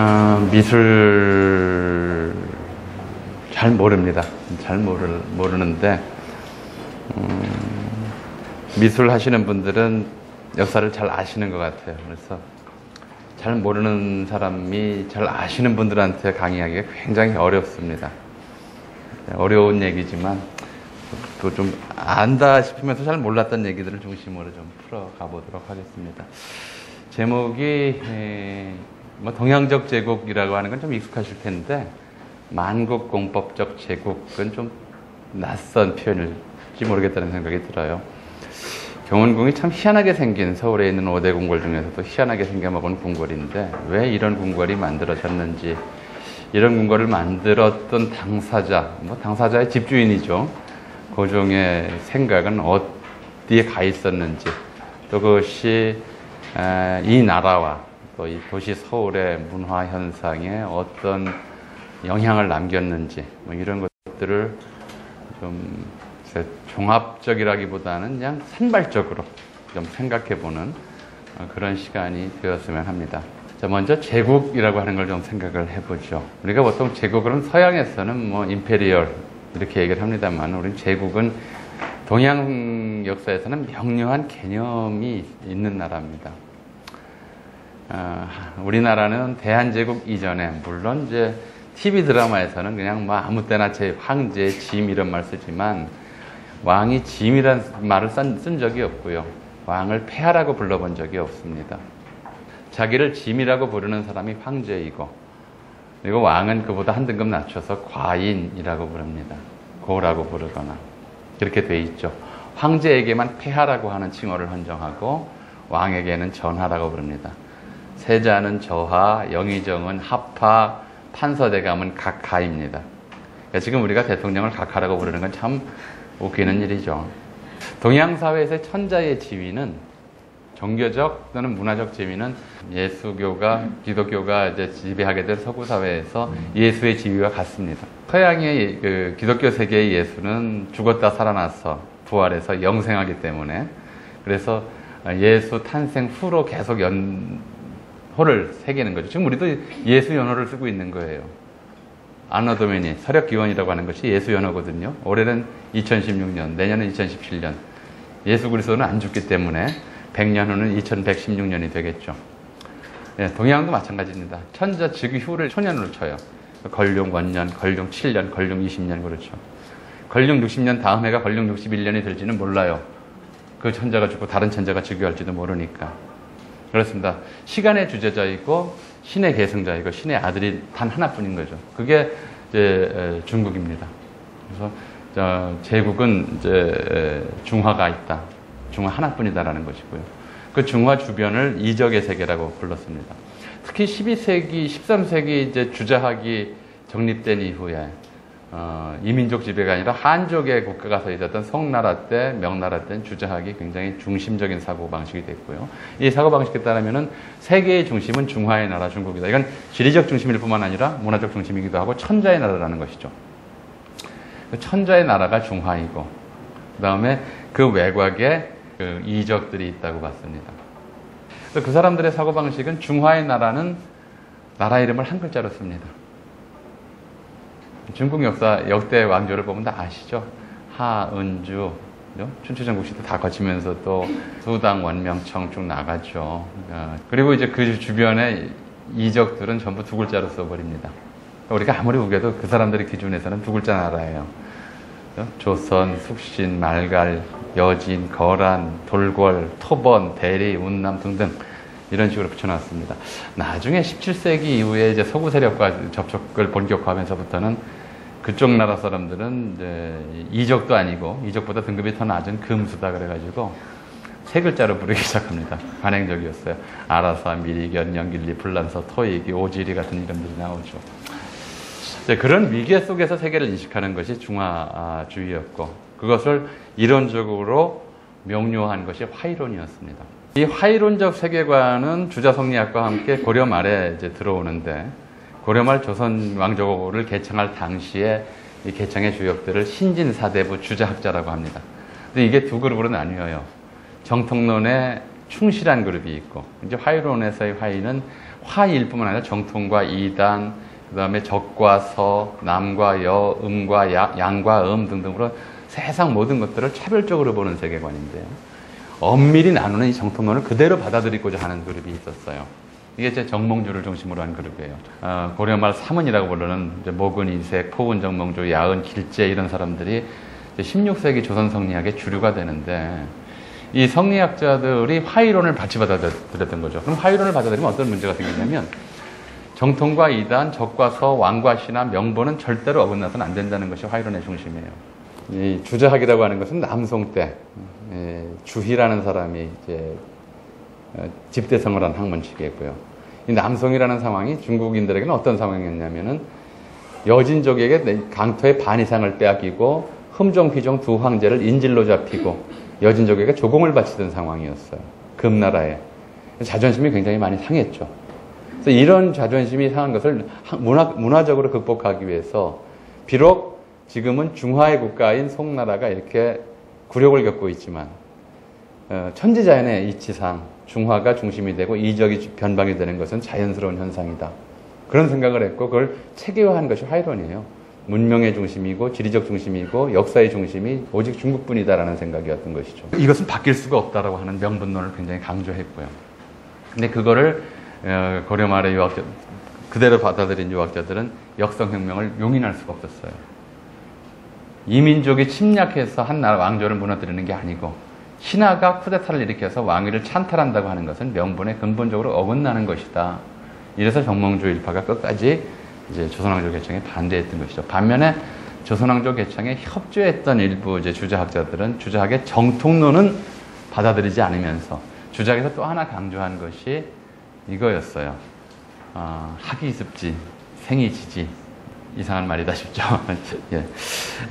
어, 미술 잘 모릅니다. 잘 모르, 모르는데 음, 미술 하시는 분들은 역사를 잘 아시는 것 같아요. 그래서 잘 모르는 사람이 잘 아시는 분들한테 강의하기가 굉장히 어렵습니다. 어려운 얘기지만 또 좀 안다 싶으면서 잘 몰랐던 얘기들을 중심으로 좀 풀어가 보도록 하겠습니다. 제목이 에, 뭐 동양적 제국이라고 하는 건 좀 익숙하실 텐데 만국 공법적 제국은 좀 낯선 표현일지 모르겠다는 생각이 들어요. 경운궁이 참 희한하게 생긴 서울에 있는 5대 궁궐 중에서도 희한하게 생겨 먹은 궁궐인데 왜 이런 궁궐이 만들어졌는지 이런 궁궐을 만들었던 당사자, 뭐 당사자의 집주인이죠. 고종의 생각은 어디에 가 있었는지 또 그것이 이 나라와 또 이 도시 서울의 문화 현상에 어떤 영향을 남겼는지 뭐 이런 것들을 좀 종합적이라기보다는 그냥 산발적으로 좀 생각해 보는 그런 시간이 되었으면 합니다. 자, 먼저 제국이라고 하는 걸 좀 생각을 해보죠. 우리가 보통 제국은 서양에서는 뭐 임페리얼 이렇게 얘기를 합니다만 우리 제국은 동양 역사에서는 명료한 개념이 있는 나라입니다. 어, 우리나라는 대한제국 이전에 물론 이제 TV 드라마에서는 그냥 뭐 아무 때나 제 황제, 짐 이런 말 쓰지만 왕이 짐이란 말을 쓴, 쓴 적이 없고요. 왕을 폐하라고 불러본 적이 없습니다. 자기를 짐이라고 부르는 사람이 황제이고 그리고 왕은 그보다 한 등급 낮춰서 과인이라고 부릅니다. 고라고 부르거나 그렇게 돼 있죠. 황제에게만 폐하라고 하는 칭호를 헌정하고 왕에게는 전하라고 부릅니다. 세자는 저하, 영의정은 합하, 판서대감은 각하입니다. 그러니까 지금 우리가 대통령을 각하라고 부르는 건 참 웃기는 일이죠. 동양 사회에서의 천자의 지위는 종교적 또는 문화적 지위는 예수교가 기독교가 이제 지배하게 된 서구 사회에서 예수의 지위와 같습니다. 서양의 그 기독교 세계의 예수는 죽었다 살아나서 부활해서 영생하기 때문에 그래서 예수 탄생 후로 계속 연 호를 새기는 거죠. 지금 우리도 예수 연호를 쓰고 있는 거예요. 아너도메니 서력 기원이라고 하는 것이 예수 연호거든요. 올해는 2016년, 내년은 2017년. 예수 그리스도는 안 죽기 때문에 100년 후는 2116년이 되겠죠. 네, 동양도 마찬가지입니다. 천자 즉위 후를 초년으로 쳐요. 걸룡 원년, 걸룡 7년, 걸룡 20년 그렇죠. 걸룡 60년 다음 해가 걸룡 61년이 될지는 몰라요. 그 천자가 죽고 다른 천자가 즉위할지도 모르니까. 그렇습니다. 시간의 주제자이고 신의 계승자이고 신의 아들이 단 하나뿐인 거죠. 그게 이제 중국입니다. 그래서 제국은 이제 중화가 있다. 중화 하나뿐이다라는 것이고요. 그 중화 주변을 이적의 세계라고 불렀습니다. 특히 12세기, 13세기 이제 주자학이 정립된 이후에 어, 이민족 지배가 아니라 한족의 국가가 서 있었던 송나라 때, 명나라 때는 주자학이 굉장히 중심적인 사고 방식이 됐고요. 이 사고 방식에 따르면은 세계의 중심은 중화의 나라 중국이다. 이건 지리적 중심일 뿐만 아니라 문화적 중심이기도 하고 천자의 나라라는 것이죠. 그 천자의 나라가 중화이고, 그 다음에 그 외곽에 그 이적들이 있다고 봤습니다. 그 사람들의 사고방식은 중화의 나라는 나라 이름을 한 글자로 씁니다. 중국 역사 역대 왕조를 보면 다 아시죠? 하은주, 춘추전국 시대 다 거치면서 또 수당, 원명청 쭉 나가죠. 어, 그리고 이제 그 주변에 이적들은 전부 두 글자로 써버립니다. 우리가 아무리 우겨도 그 사람들의 기준에서는 두 글자 나라예요. 조선, 숙신, 말갈, 여진, 거란, 돌궐, 토번, 대리, 운남 등등 이런 식으로 붙여놨습니다. 나중에 17세기 이후에 이제 서구 세력과 접촉을 본격화하면서부터는 그쪽 나라 사람들은 이제 이적도 아니고 이적보다 등급이 더 낮은 금수다 그래가지고 세 글자로 부르기 시작합니다. 관행적이었어요. 아라사, 미리견, 연길리, 불란서, 토이기, 오지리 같은 이름들이 나오죠. 그런 위계 속에서 세계를 인식하는 것이 중화주의였고 그것을 이론적으로 명료한 것이 화이론이었습니다. 이 화이론적 세계관은 주자성리학과 함께 고려 말에 이제 들어오는데 고려 말 조선 왕조를 개청할 당시에 이 개청의 주역들을 신진사대부 주자학자라고 합니다. 근데 이게 두 그룹으로 나뉘어요. 정통론의 충실한 그룹이 있고 이제 화이론에서의 화이는 화일뿐만 아니라 정통과 이단, 그다음에 적과 서, 남과 여, 음과 야, 양과 음 등등으로 세상 모든 것들을 차별적으로 보는 세계관인데요. 엄밀히 나누는 이 정통론을 그대로 받아들이고자 하는 그룹이 있었어요. 이게 제 정몽주를 중심으로 한 그룹이에요. 어, 고려말 삼은이라고 부르는 모근, 이색, 포근, 정몽주, 야은, 길제 이런 사람들이 16세기 조선 성리학의 주류가 되는데 이 성리학자들이 화이론을 같이 받아들였던 거죠. 그럼 화이론을 받아들이면 어떤 문제가 생기냐면 정통과 이단, 적과 서, 왕과 신화, 명분은 절대로 어긋나서는 안 된다는 것이 화이론의 중심이에요. 이 주자학이라고 하는 것은 남송 때 예, 주희라는 사람이 이제 어, 집대성을 한 학문칙이고요. 이 남송이라는 상황이 중국인들에게는 어떤 상황이었냐면은 여진족에게 강토의 반 이상을 빼앗기고 흠종, 휘종 두 황제를 인질로 잡히고 여진족에게 조공을 바치던 상황이었어요. 금나라에. 자존심이 굉장히 많이 상했죠. 그래서 이런 자존심이 상한 것을 문화, 문화적으로 극복하기 위해서 비록 지금은 중화의 국가인 송나라가 이렇게 굴욕을 겪고 있지만 어, 천지자연의 이치상 중화가 중심이 되고 이적이 변방이 되는 것은 자연스러운 현상이다. 그런 생각을 했고 그걸 체계화한 것이 화이론이에요. 문명의 중심이고 지리적 중심이고 역사의 중심이 오직 중국뿐이다라는 생각이었던 것이죠. 이것은 바뀔 수가 없다라고 하는 명분론을 굉장히 강조했고요. 근데 그거를 어, 고려 말의 유학자 그대로 받아들인 유학자들은 역성혁명을 용인할 수가 없었어요. 이민족이 침략해서 한 나라 왕조를 무너뜨리는 게 아니고 신하가 쿠데타를 일으켜서 왕위를 찬탈한다고 하는 것은 명분에 근본적으로 어긋나는 것이다. 이래서 정몽주 일파가 끝까지 이제 조선왕조 개청에 반대했던 것이죠. 반면에 조선왕조 개청에 협조했던 일부 이제 주자학자들은 주자학의 정통론은 받아들이지 않으면서 주자학에서 또 하나 강조한 것이 이거였어요. 어, 학이 습지, 생이 지지. 이상한 말이다 싶죠. 예.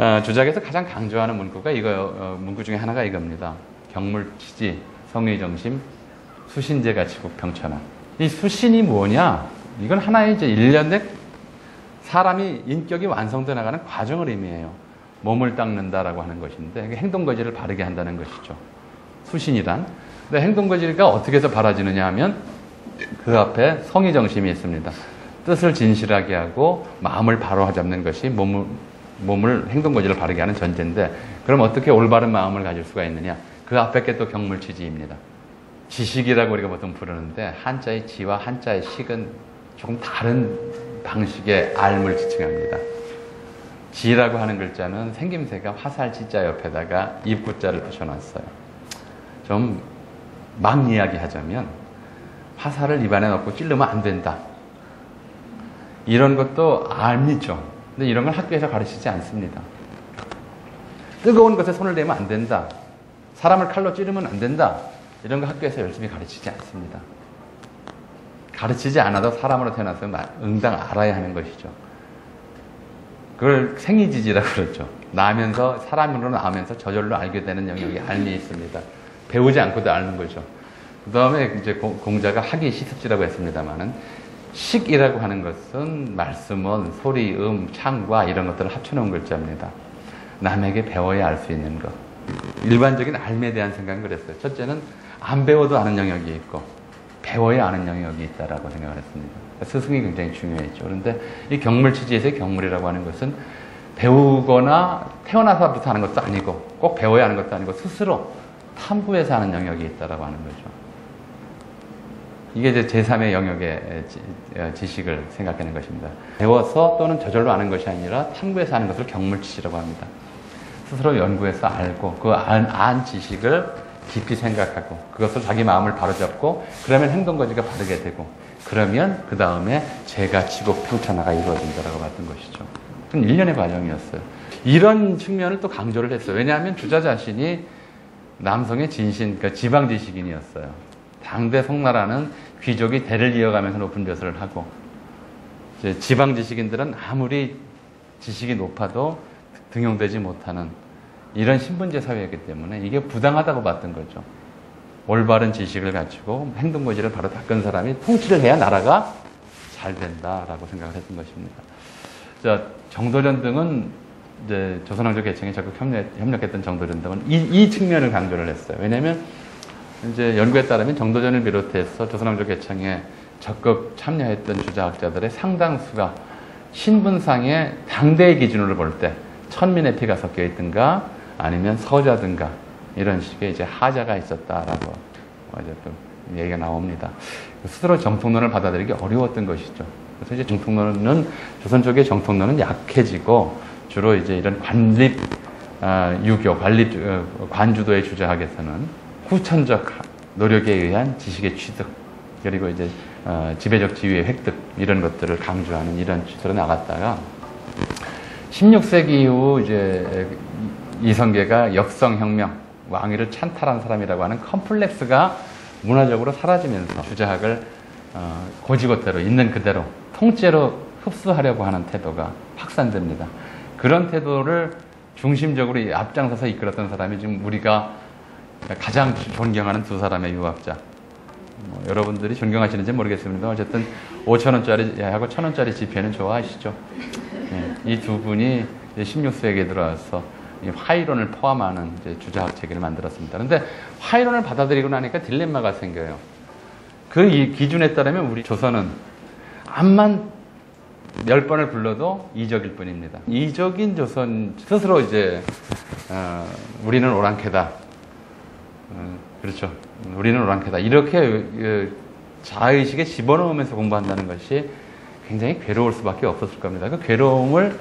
어, 주작에서 가장 강조하는 문구가 이거 어, 문구 중에 하나가 이겁니다. 경물치지, 성의정심, 수신제 가치국 평천화. 이 수신이 뭐냐? 이건 하나의 이제 일련의 사람이 인격이 완성돼 나가는 과정을 의미해요. 몸을 닦는다라고 하는 것인데 행동거지를 바르게 한다는 것이죠. 수신이란. 근데 행동거지가 어떻게 해서 바라지느냐 하면 그 앞에 성의정심이 있습니다. 뜻을 진실하게 하고 마음을 바로 잡는 것이 몸을, 몸을 행동거지를 바르게 하는 전제인데 그럼 어떻게 올바른 마음을 가질 수가 있느냐? 그 앞에 게 또 경물치지입니다. 지식이라고 우리가 보통 부르는데 한자의 지와 한자의 식은 조금 다른 방식의 알을 지칭합니다. 지라고 하는 글자는 생김새가 화살 지자 옆에다가 입구자를 붙여놨어요. 좀 막 이야기하자면 화살을 입안에 넣고 찌르면 안 된다. 이런 것도 알미죠. 근데 이런 걸 학교에서 가르치지 않습니다. 뜨거운 것에 손을 대면 안 된다. 사람을 칼로 찌르면 안 된다. 이런 거 학교에서 열심히 가르치지 않습니다. 가르치지 않아도 사람으로 태어나서 응당 알아야 하는 것이죠. 그걸 생이지지라고 그러죠. 나면서 사람으로 나면서 저절로 알게 되는 영역이 알미 있습니다. 배우지 않고도 아는 거죠. 그 다음에 이제 공자가 학이 시습지라고 했습니다만은 식이라고 하는 것은 말씀은 소리, 음, 창과 이런 것들을 합쳐놓은 글자입니다. 남에게 배워야 알 수 있는 것. 일반적인 알에 대한 생각은 그랬어요. 첫째는 안 배워도 아는 영역이 있고 배워야 아는 영역이 있다라고 생각을 했습니다. 스승이 굉장히 중요했죠. 그런데 이 경물치지에서의 경물이라고 하는 것은 배우거나 태어나서부터 하는 것도 아니고 꼭 배워야 하는 것도 아니고 스스로 탐구해서 하는 영역이 있다라고 하는 거죠. 이게 이제 제3의 영역의 어, 지식을 생각하는 것입니다. 배워서 또는 저절로 아는 것이 아니라 탐구해서 하는 것을 경물치시라고 합니다. 스스로 연구해서 알고 그안 지식을 깊이 생각하고 그것을 자기 마음을 바로잡고 그러면 행동 거지가 바르게 되고 그러면 그 다음에 죄가 지고 평천화가 이루어진다라고 봤던 것이죠. 그건 일련의 과정이었어요. 이런 측면을 또 강조를 했어요. 왜냐하면 주자 자신이 남성의 진신, 그러니까 지방 지식인이었어요. 당대 송나라는 귀족이 대를 이어가면서 높은 벼슬을 하고 지방 지식인들은 아무리 지식이 높아도 등용되지 못하는 이런 신분제 사회였기 때문에 이게 부당하다고 봤던 거죠. 올바른 지식을 가지고 행동거지를 바로 닦은 사람이 통치를 해야 나라가 잘 된다라고 생각을 했던 것입니다. 자, 정도전 등은 이제 조선왕조 개청에 적극 협력, 협력했던 정도전 등은 이, 이 측면을 강조를 했어요. 왜냐하면 이제 연구에 따르면 정도전을 비롯해서 조선왕조 개창에 적극 참여했던 주자학자들의 상당수가 신분상의 당대의 기준으로 볼때 천민의 피가 섞여 있든가 아니면 서자든가 이런 식의 이제 하자가 있었다라고 이제 또 얘기가 나옵니다. 스스로 정통론을 받아들이기 어려웠던 것이죠. 그래서 이제 정통론은 조선 쪽의 정통론은 약해지고 주로 이제 이런 관립 아, 유교, 관립 어, 관주도의 주자학에서는 후천적 노력에 의한 지식의 취득 그리고 이제 어, 지배적 지위의 획득 이런 것들을 강조하는 이런 취지로 나갔다가 16세기 이후 이제 이성계가 역성혁명 왕위를 찬탈한 사람이라고 하는 컴플렉스가 문화적으로 사라지면서 주자학을 어, 고지고대로 있는 그대로 통째로 흡수하려고 하는 태도가 확산됩니다. 그런 태도를 중심적으로 앞장서서 이끌었던 사람이 지금 우리가 가장 존경하는 두 사람의 유학자. 뭐 여러분들이 존경하시는지 모르겠습니다. 어쨌든 5천원짜리하고 1천원짜리 지폐는 좋아하시죠. 네, 이두 분이 16세기에 들어와서 화이론을 포함하는 주자학 체계를 만들었습니다. 그런데 화이론을 받아들이고 나니까 딜레마가 생겨요. 그 기준에 따르면 우리 조선은 암만 열 번을 불러도 이적일 뿐입니다. 이적인 조선 스스로 이제 어, 우리는 오랑캐다. 어, 그렇죠. 우리는 오랑캐다. 이렇게 어, 자의식에 집어넣으면서 공부한다는 것이 굉장히 괴로울 수밖에 없었을 겁니다. 그 괴로움을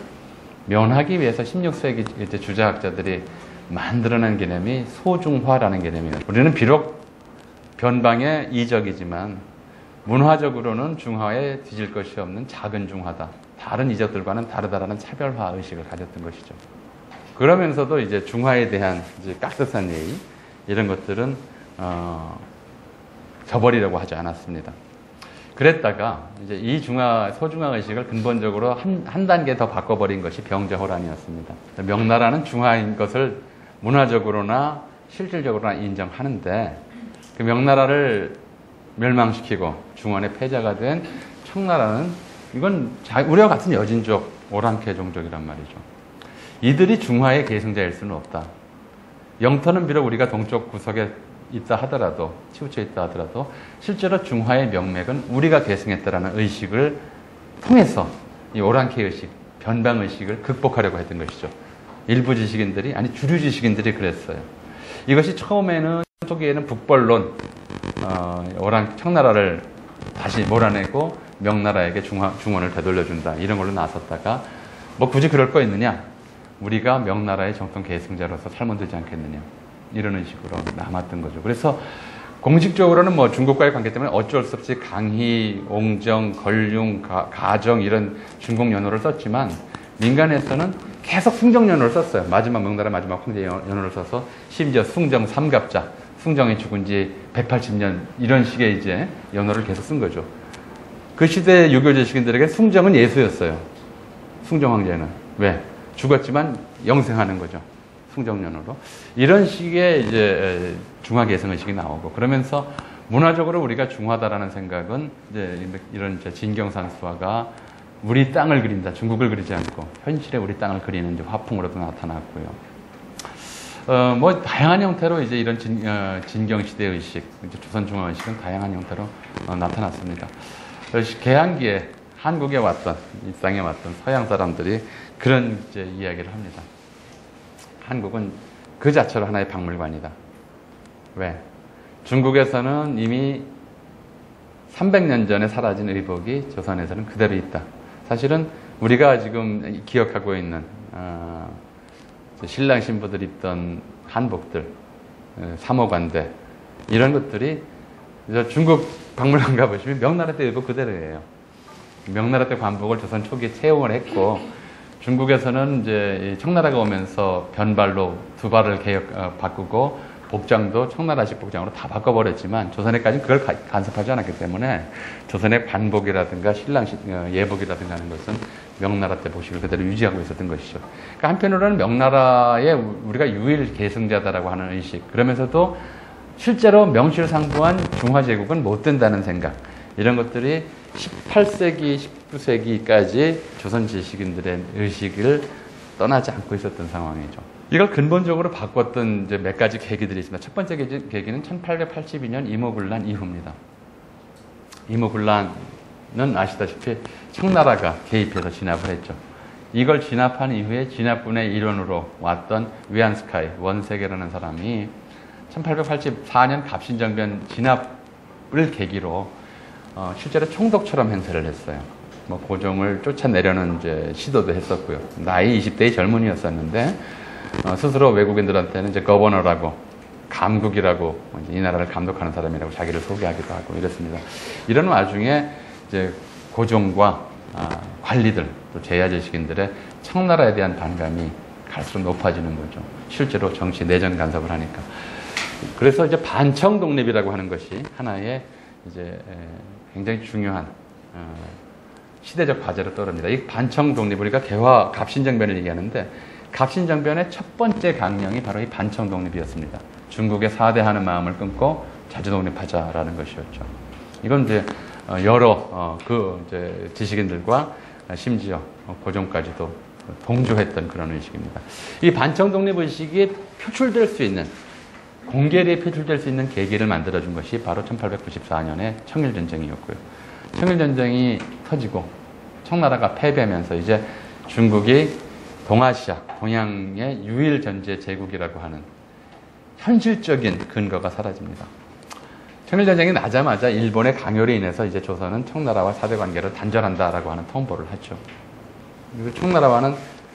면하기 위해서 16세기 이제 주자학자들이 만들어낸 개념이 소중화라는 개념이에요. 우리는 비록 변방의 이적이지만 문화적으로는 중화에 뒤질 것이 없는 작은 중화다. 다른 이적들과는 다르다라는 차별화 의식을 가졌던 것이죠. 그러면서도 이제 중화에 대한 이제 깍듯한 예의 이런 것들은 어, 저버리려고 하지 않았습니다. 그랬다가 이제 이 중화 소중화 의식을 근본적으로 한, 한 단계 더 바꿔버린 것이 병자호란이었습니다. 명나라는 중화인 것을 문화적으로나 실질적으로나 인정하는데 그 명나라를 멸망시키고 중원의 패자가 된 청나라는 이건 우리와 같은 여진족 오랑캐 종족이란 말이죠. 이들이 중화의 계승자일 수는 없다. 영토는 비록 우리가 동쪽 구석에 있다 하더라도 치우쳐 있다 하더라도 실제로 중화의 명맥은 우리가 계승했다라는 의식을 통해서 이 오랑캐 의식, 변방 의식을 극복하려고 했던 것이죠. 일부 지식인들이 아니 주류 지식인들이 그랬어요. 이것이 처음에는 초기에는 북벌론 어, 오랑 청나라를 다시 몰아내고 명나라에게 중화, 중원을 되돌려준다 이런 걸로 나섰다가 뭐 굳이 그럴 거 있느냐 우리가 명나라의 정통 계승자로서 살면 되지 않겠느냐 이런 식으로 남았던 거죠. 그래서 공식적으로는 뭐 중국과의 관계 때문에 어쩔 수 없이 강희, 옹정, 걸륭, 가, 정 이런 중국 연호를 썼지만 민간에서는 계속 숭정 연호를 썼어요. 마지막 명나라 마지막 황제 연호를 써서 심지어 숭정 삼갑자 숭정이 죽은 지 180년 이런 식의 이제 연호를 계속 쓴 거죠. 그 시대 유교 지식인들에게 숭정은 예수였어요. 숭정 황제는 왜 죽었지만 영생하는 거죠. 숭정연으로 이런 식의 이제 중화 개성 의식이 나오고 그러면서 문화적으로 우리가 중화다라는 생각은 이제 이런 이제 진경산수화가 우리 땅을 그린다, 중국을 그리지 않고 현실에 우리 땅을 그리는 화풍으로도 나타났고요. 어, 뭐 다양한 형태로 이제 이런 진, 어, 진경시대 의식, 이제 조선 중화 의식은 다양한 형태로 어, 나타났습니다. 개항기에 한국에 왔던 일상에 왔던 서양 사람들이 그런 이제 이야기를 합니다. 한국은 그 자체로 하나의 박물관이다. 왜? 중국에서는 이미 300년 전에 사라진 의복이 조선에서는 그대로 있다. 사실은 우리가 지금 기억하고 있는 어, 신랑 신부들 입던 한복들, 어, 사모관대 이런 것들이 중국 박물관 가보시면 명나라 때 의복 그대로예요. 명나라 때 관복을 조선 초기에 채용을 했고 중국에서는 이제 청나라가 오면서 변발로 두 발을 개혁 어, 바꾸고 복장도 청나라식 복장으로 다 바꿔버렸지만 조선에까지는 그걸 가, 간섭하지 않았기 때문에 조선의 관복이라든가 신랑식 어, 예복이라든가 하는 것은 명나라 때 복식을 그대로 유지하고 있었던 것이죠. 그러니까 한편으로는 명나라의 우리가 유일 계승자다라고 하는 의식 그러면서도 실제로 명실상부한 중화제국은 못 된다는 생각 이런 것들이 18세기, 19세기까지 조선 지식인들의 의식을 떠나지 않고 있었던 상황이죠. 이걸 근본적으로 바꿨던 이제 몇 가지 계기들이 있습니다. 첫 번째 계기- 계기는 1882년 이모군란 이후입니다. 이모군란은 아시다시피 청나라가 개입해서 진압을 했죠. 이걸 진압한 이후에 진압군의 일원으로 왔던 위안스카이 원세계라는 사람이 1884년 갑신정변 진압을 계기로 어, 실제로 총독처럼 행세를 했어요. 뭐 고종을 쫓아내려는 이제 시도도 했었고요. 나이 20대의 젊은이였었는데 어, 스스로 외국인들한테는 이제 거버너라고 감국이라고 이 나라를 감독하는 사람이라고 자기를 소개하기도 하고 이랬습니다. 이런 와중에 이제 고종과 아, 관리들 또 제야제식인들의 청나라에 대한 반감이 갈수록 높아지는 거죠. 실제로 정치 내전 간섭을 하니까. 그래서 이제 반청 독립이라고 하는 것이 하나의 이제 에, 굉장히 중요한 어, 시대적 과제로 떠오릅니다. 이 반청 독립 우리가 개화 갑신정변을 얘기하는데 갑신정변의 첫 번째 강령이 바로 이 반청 독립이었습니다. 중국의 사대하는 마음을 끊고 자주 독립하자라는 것이었죠. 이건 이제 어, 여러 어, 그 이제 지식인들과 심지어 고종까지도 동조했던 그런 의식입니다. 이 반청 독립 의식이 표출될 수 있는 공개리에 표출될 수 있는 계기를 만들어준 것이 바로 1894년의 청일전쟁이었고요. 청일전쟁이 터지고 청나라가 패배하면서 이제 중국이 동아시아, 동양의 유일 전제 제국이라고 하는 현실적인 근거가 사라집니다. 청일전쟁이 나자마자 일본의 강요로 인해서 이제 조선은 청나라와 사대 관계를 단절한다라고 하는 통보를 하죠. 그리고 청나라와는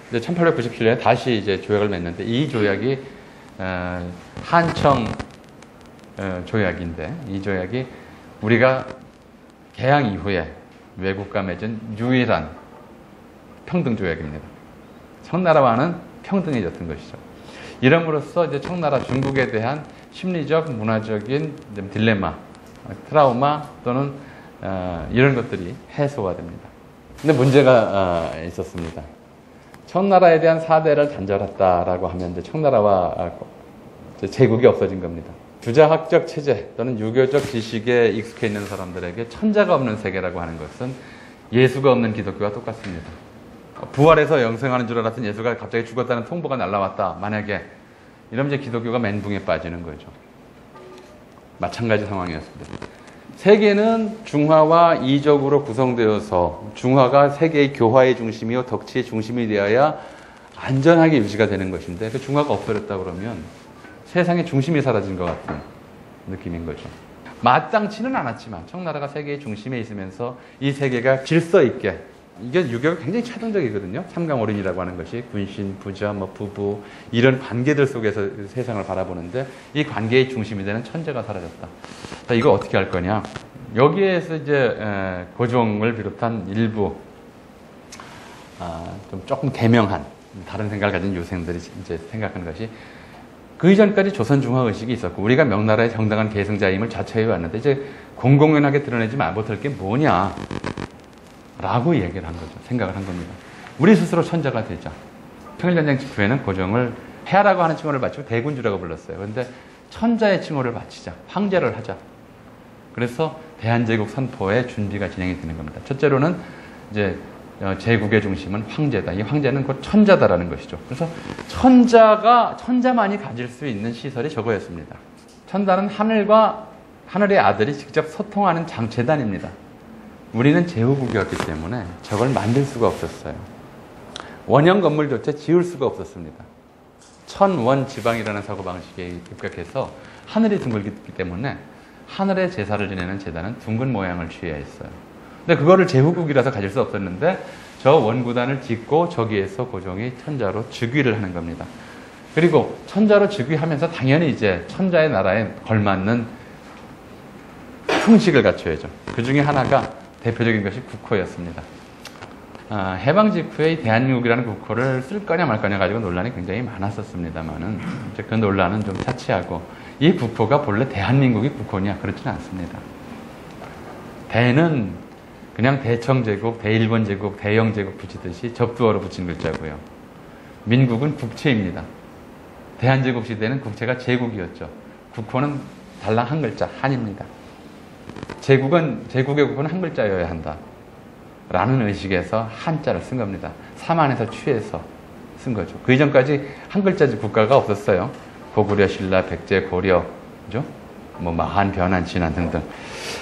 이제 1897년에 다시 이제 조약을 맺는데 이 조약이 어, 한청 어, 조약인데 이 조약이 우리가 개항 이후에 외국과 맺은 유일한 평등 조약입니다. 청나라와는 평등해졌던 것이죠. 이름으로써 이제 청나라 중국에 대한 심리적, 문화적인 좀 딜레마, 트라우마 또는 어, 이런 것들이 해소가 됩니다. 근데 문제가 어, 있었습니다. 청나라에 대한 사대를 단절했다라고 하면 이제 청나라와 아, 이제 제국이 없어진 겁니다. 주자학적 체제 또는 유교적 지식에 익숙해 있는 사람들에게 천자가 없는 세계라고 하는 것은 예수가 없는 기독교와 똑같습니다. 부활해서 영생하는 줄 알았던 예수가 갑자기 죽었다는 통보가 날라왔다. 만약에 이러면 이제 기독교가 멘붕에 빠지는 거죠. 마찬가지 상황이었습니다. 세계는 중화와 이적으로 구성되어서 중화가 세계의 교화의 중심이요 덕치의 중심이 되어야 안전하게 유지가 되는 것인데 그 중화가 없어졌다 그러면 세상의 중심이 사라진 것 같은 느낌인 거죠. 마땅치는 않았지만 청나라가 세계의 중심에 있으면서 이 세계가 질서 있게 이게 유교가 굉장히 차등적이거든요. 삼강오륜이라고 하는 것이 군신, 부자, 뭐 부부 이런 관계들 속에서 세상을 바라보는데 이 관계의 중심이 되는 천재가 사라졌다. 자, 이거 어떻게 할 거냐? 여기에서 이제 에, 고종을 비롯한 일부 아, 좀 조금 개명한 다른 생각을 가진 유생들이 이제 생각하는 것이 그 이전까지 조선 중화 의식이 있었고 우리가 명나라의 정당한 계승자임을 자처해 왔는데 이제 공공연하게 드러내지 못할 게 뭐냐? 라고 얘기를 한 거죠. 생각을 한 겁니다. 우리 스스로 천자가 되자. 평일전쟁 직후에는 고종을 해라고 하는 칭호를 바치고 대군주라고 불렀어요. 그런데 천자의 칭호를 바치자. 황제를 하자. 그래서 대한제국 선포의 준비가 진행이 되는 겁니다. 첫째로는 이제 어, 제국의 중심은 황제다. 이 황제는 곧 천자다라는 것이죠. 그래서 천자가 천자만이 가질 수 있는 시설이 저거였습니다. 천자는 하늘과 하늘의 아들이 직접 소통하는 장재단입니다. 우리는 제후국이었기 때문에 저걸 만들 수가 없었어요. 원형 건물조차 지을 수가 없었습니다. 천원 지방이라는 사고방식에 입각해서 하늘이 둥글기 때문에 하늘의 제사를 지내는 제단은 둥근 모양을 취해야 했어요. 근데 그거를 제후국이라서 가질 수 없었는데 저 원구단을 짓고 저기에서 고종이 천자로 즉위를 하는 겁니다. 그리고 천자로 즉위하면서 당연히 이제 천자의 나라에 걸맞는 형식을 갖춰야죠. 그 중에 하나가 대표적인 것이 국호였습니다. 아, 해방 직후에 대한민국이라는 국호를 쓸 거냐 말 거냐 가지고 논란이 굉장히 많았었습니다만은 그 논란은 좀 차치하고 이 국호가 본래 대한민국이 국호냐 그렇지는 않습니다. 대는 그냥 대청제국, 대일본제국, 대영제국 붙이듯이 접두어로 붙인 글자고요. 민국은 국채입니다. 대한제국 시대는 국채가 제국이었죠. 국호는 달랑 한 글자, 한입니다. 제국은, 제국의 국호는 한 글자여야 한다. 라는 의식에서 한자를 쓴 겁니다. 사만에서 취해서 쓴 거죠. 그 이전까지 한 글자지 국가가 없었어요. 고구려, 신라, 백제, 고려, 그죠? 뭐 마한, 변한, 진한 등등.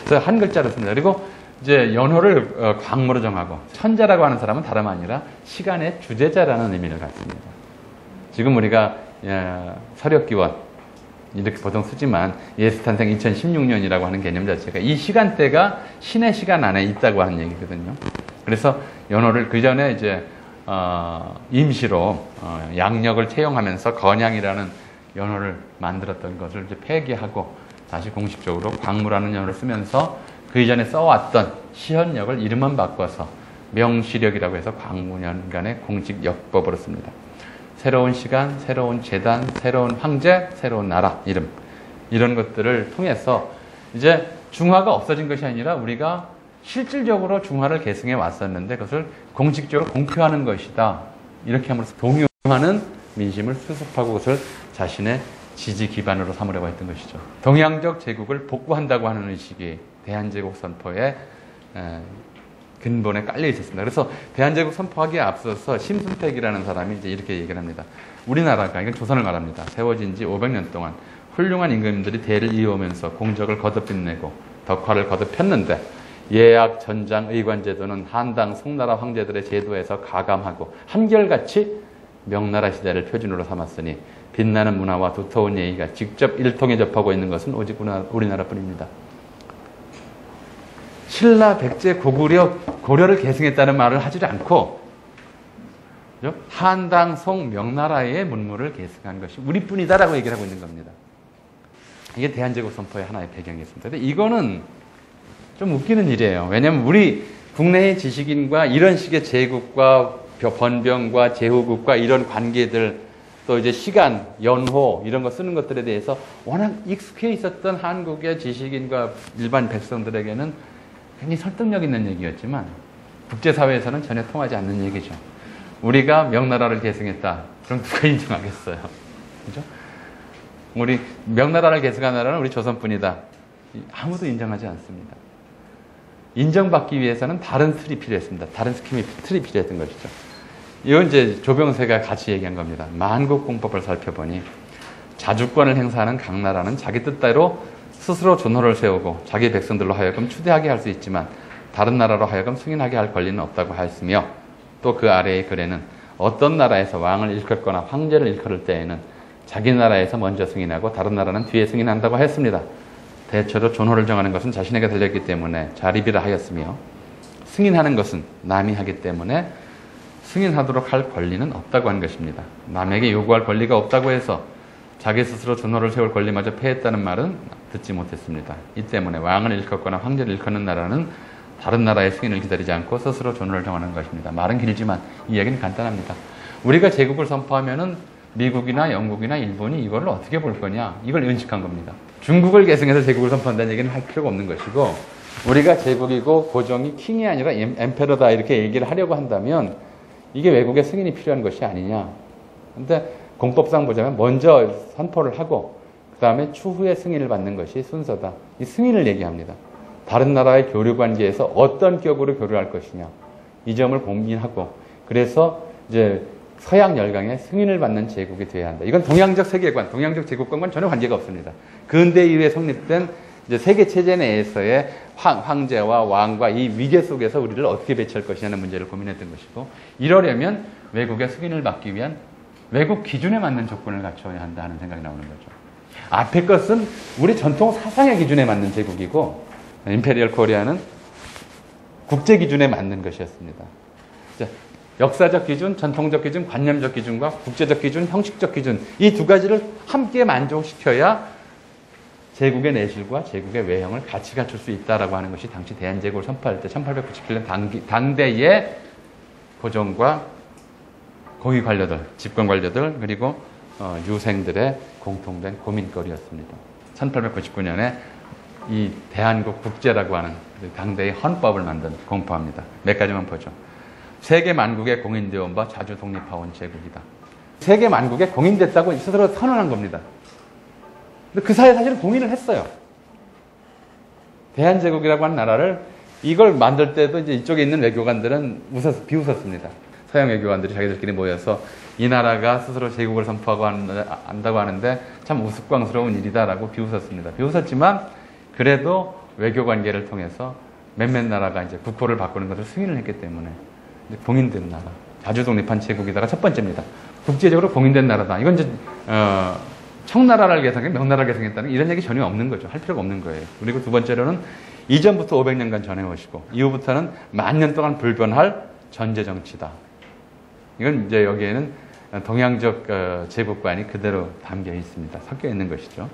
그래서 한 글자로 씁니다. 그리고 이제 연호를 어, 광무로 정하고 천자라고 하는 사람은 다름 아니라 시간의 주제자라는 의미를 갖습니다. 지금 우리가 예, 서력기원 이렇게 보통 쓰지만 예수 탄생 2016년이라고 하는 개념 자체가 이 시간대가 신의 시간 안에 있다고 하는 얘기거든요. 그래서 연호를 그 전에 이제 어, 임시로 어, 양력을 채용하면서 건양이라는 연호를 만들었던 것을 이제 폐기하고 다시 공식적으로 광무라는 연호를 쓰면서 그 이전에 써왔던 시현역을 이름만 바꿔서 명시력이라고 해서 광무년간의 공식 역법으로 씁니다. 새로운 시간, 새로운 재단, 새로운 황제, 새로운 나라 이름 이런 것들을 통해서 이제 중화가 없어진 것이 아니라 우리가 실질적으로 중화를 계승해 왔었는데 그것을 공식적으로 공표하는 것이다. 이렇게 함으로써 동요하는 민심을 수습하고 그것을 자신의 지지 기반으로 삼으려고 했던 것이죠. 동양적 제국을 복구한다고 하는 의식이 대한제국 선포의 근본에 깔려 있었습니다. 그래서 대한제국 선포하기에 앞서서 심순택이라는 사람이 이제 이렇게 얘기를 합니다. 우리나라가, 이건 조선을 말합니다. 세워진 지 500년 동안 훌륭한 임금들이 대를 이어오면서 공적을 거듭 빛내고 덕화를 거듭 폈는데 예약, 전장, 의관 제도는 한당, 송나라 황제들의 제도에서 가감하고 한결같이 명나라 시대를 표준으로 삼았으니 빛나는 문화와 두터운 예의가 직접 일통에 접하고 있는 것은 오직 우리나라뿐입니다. 신라, 백제, 고구려, 고려를 계승했다는 말을 하지 않고 한당, 송, 명나라의 문물을 계승한 것이 우리뿐이다라고 얘기를 하고 있는 겁니다. 이게 대한제국 선포의 하나의 배경이었습니다. 근데 이거는 좀 웃기는 일이에요. 왜냐하면 우리 국내의 지식인과 이런 식의 제국과 번병과 제후국과 이런 관계들 또 이제 시간, 연호 이런 거 쓰는 것들에 대해서 워낙 익숙해 있었던 한국의 지식인과 일반 백성들에게는 굉장히 설득력 있는 얘기였지만 국제사회에서는 전혀 통하지 않는 얘기죠. 우리가 명나라를 계승했다. 그럼 누가 인정하겠어요? 그죠? 우리 명나라를 계승한 나라는 우리 조선뿐이다. 아무도 인정하지 않습니다. 인정받기 위해서는 다른 틀이 필요했습니다. 다른 스킴이 틀이 필요했던 것이죠. 이건 이제 조병세가 같이 얘기한 겁니다. 만국공법을 살펴보니 자주권을 행사하는 각 나라는 자기 뜻대로 스스로 존호를 세우고 자기 백성들로 하여금 추대하게 할 수 있지만 다른 나라로 하여금 승인하게 할 권리는 없다고 하였으며 또 그 아래의 글에는 어떤 나라에서 왕을 일컫거나 황제를 일컬을 때에는 자기 나라에서 먼저 승인하고 다른 나라는 뒤에 승인한다고 했습니다. 대체로 존호를 정하는 것은 자신에게 달렸기 때문에 자립이라 하였으며 승인하는 것은 남이 하기 때문에 승인하도록 할 권리는 없다고 한 것입니다. 남에게 요구할 권리가 없다고 해서 자기 스스로 존호를 세울 권리마저 폐했다는 말은 듣지 못했습니다. 이 때문에 왕을 일컫거나 황제를 일컫는 나라는 다른 나라의 승인을 기다리지 않고 스스로 존호를 정하는 것입니다. 말은 길지만 이야기는 간단합니다. 우리가 제국을 선포하면은 미국이나 영국이나 일본이 이걸 어떻게 볼 거냐 이걸 인식한 겁니다. 중국을 계승해서 제국을 선포한다는 얘기는 할 필요가 없는 것이고 우리가 제국이고 고종이 킹이 아니라 엠페러다 이렇게 얘기를 하려고 한다면 이게 외국의 승인이 필요한 것이 아니냐. 근데 공법상 보자면 먼저 선포를 하고 그 다음에 추후에 승인을 받는 것이 순서다. 이 승인을 얘기합니다. 다른 나라의 교류 관계에서 어떤 격으로 교류할 것이냐. 이 점을 고민하고 그래서 이제 서양 열강의 승인을 받는 제국이 되어야 한다. 이건 동양적 세계관, 동양적 제국관과는 전혀 관계가 없습니다. 근대 이후에 성립된 이제 세계 체제 내에서의 황, 제와 왕과 이 위계 속에서 우리를 어떻게 배치할 것이냐는 문제를 고민했던 것이고 이러려면 외국의 승인을 받기 위한 외국 기준에 맞는 조건을 갖춰야 한다 하는 생각이 나오는 거죠. 앞에 것은 우리 전통 사상의 기준에 맞는 제국이고 Imperial Korea는 국제 기준에 맞는 것이었습니다. 자, 역사적 기준, 전통적 기준, 관념적 기준과 국제적 기준, 형식적 기준 이 두 가지를 함께 만족시켜야 제국의 내실과 제국의 외형을 같이 갖출 수 있다라고 하는 것이 당시 대한제국을 선포할 때 1897년 당기, 당대의 고종과 고위 관료들, 집권 관료들 그리고 어, 유생들의 공통된 고민거리였습니다. 1899년에 이 대한국 국제라고 하는 당대의 헌법을 만든 공포합니다. 몇 가지만 보죠. 세계 만국에 공인되어 온 바 자주 독립하온 제국이다. 세계 만국에 공인됐다고 스스로 선언한 겁니다. 근데 그 사이에 사실은 공인을 했어요. 대한제국이라고 하는 나라를 이걸 만들 때도 이제 이쪽에 있는 외교관들은 웃었, 비웃었습니다. 서양 외교관들이 자기들끼리 모여서 이 나라가 스스로 제국을 선포하고 한다고 하는데 참 우스꽝스러운 일이다라고 비웃었습니다. 비웃었지만 그래도 외교 관계를 통해서 몇몇 나라가 이제 국호를 바꾸는 것을 승인을 했기 때문에 봉인된 나라, 자주 독립한 제국이다가 첫 번째입니다. 국제적으로 봉인된 나라다. 이건 이제 어, 청나라를 개성해 명나라를 개성했다는 이런 얘기 전혀 없는 거죠. 할 필요가 없는 거예요. 그리고 두 번째로는 이전부터 500년간 전해오시고 이후부터는 만 년 동안 불변할 전제 정치다. 이건 이제 여기에는 동양적 어, 제국관이 그대로 담겨 있습니다. 섞여 있는 것이죠.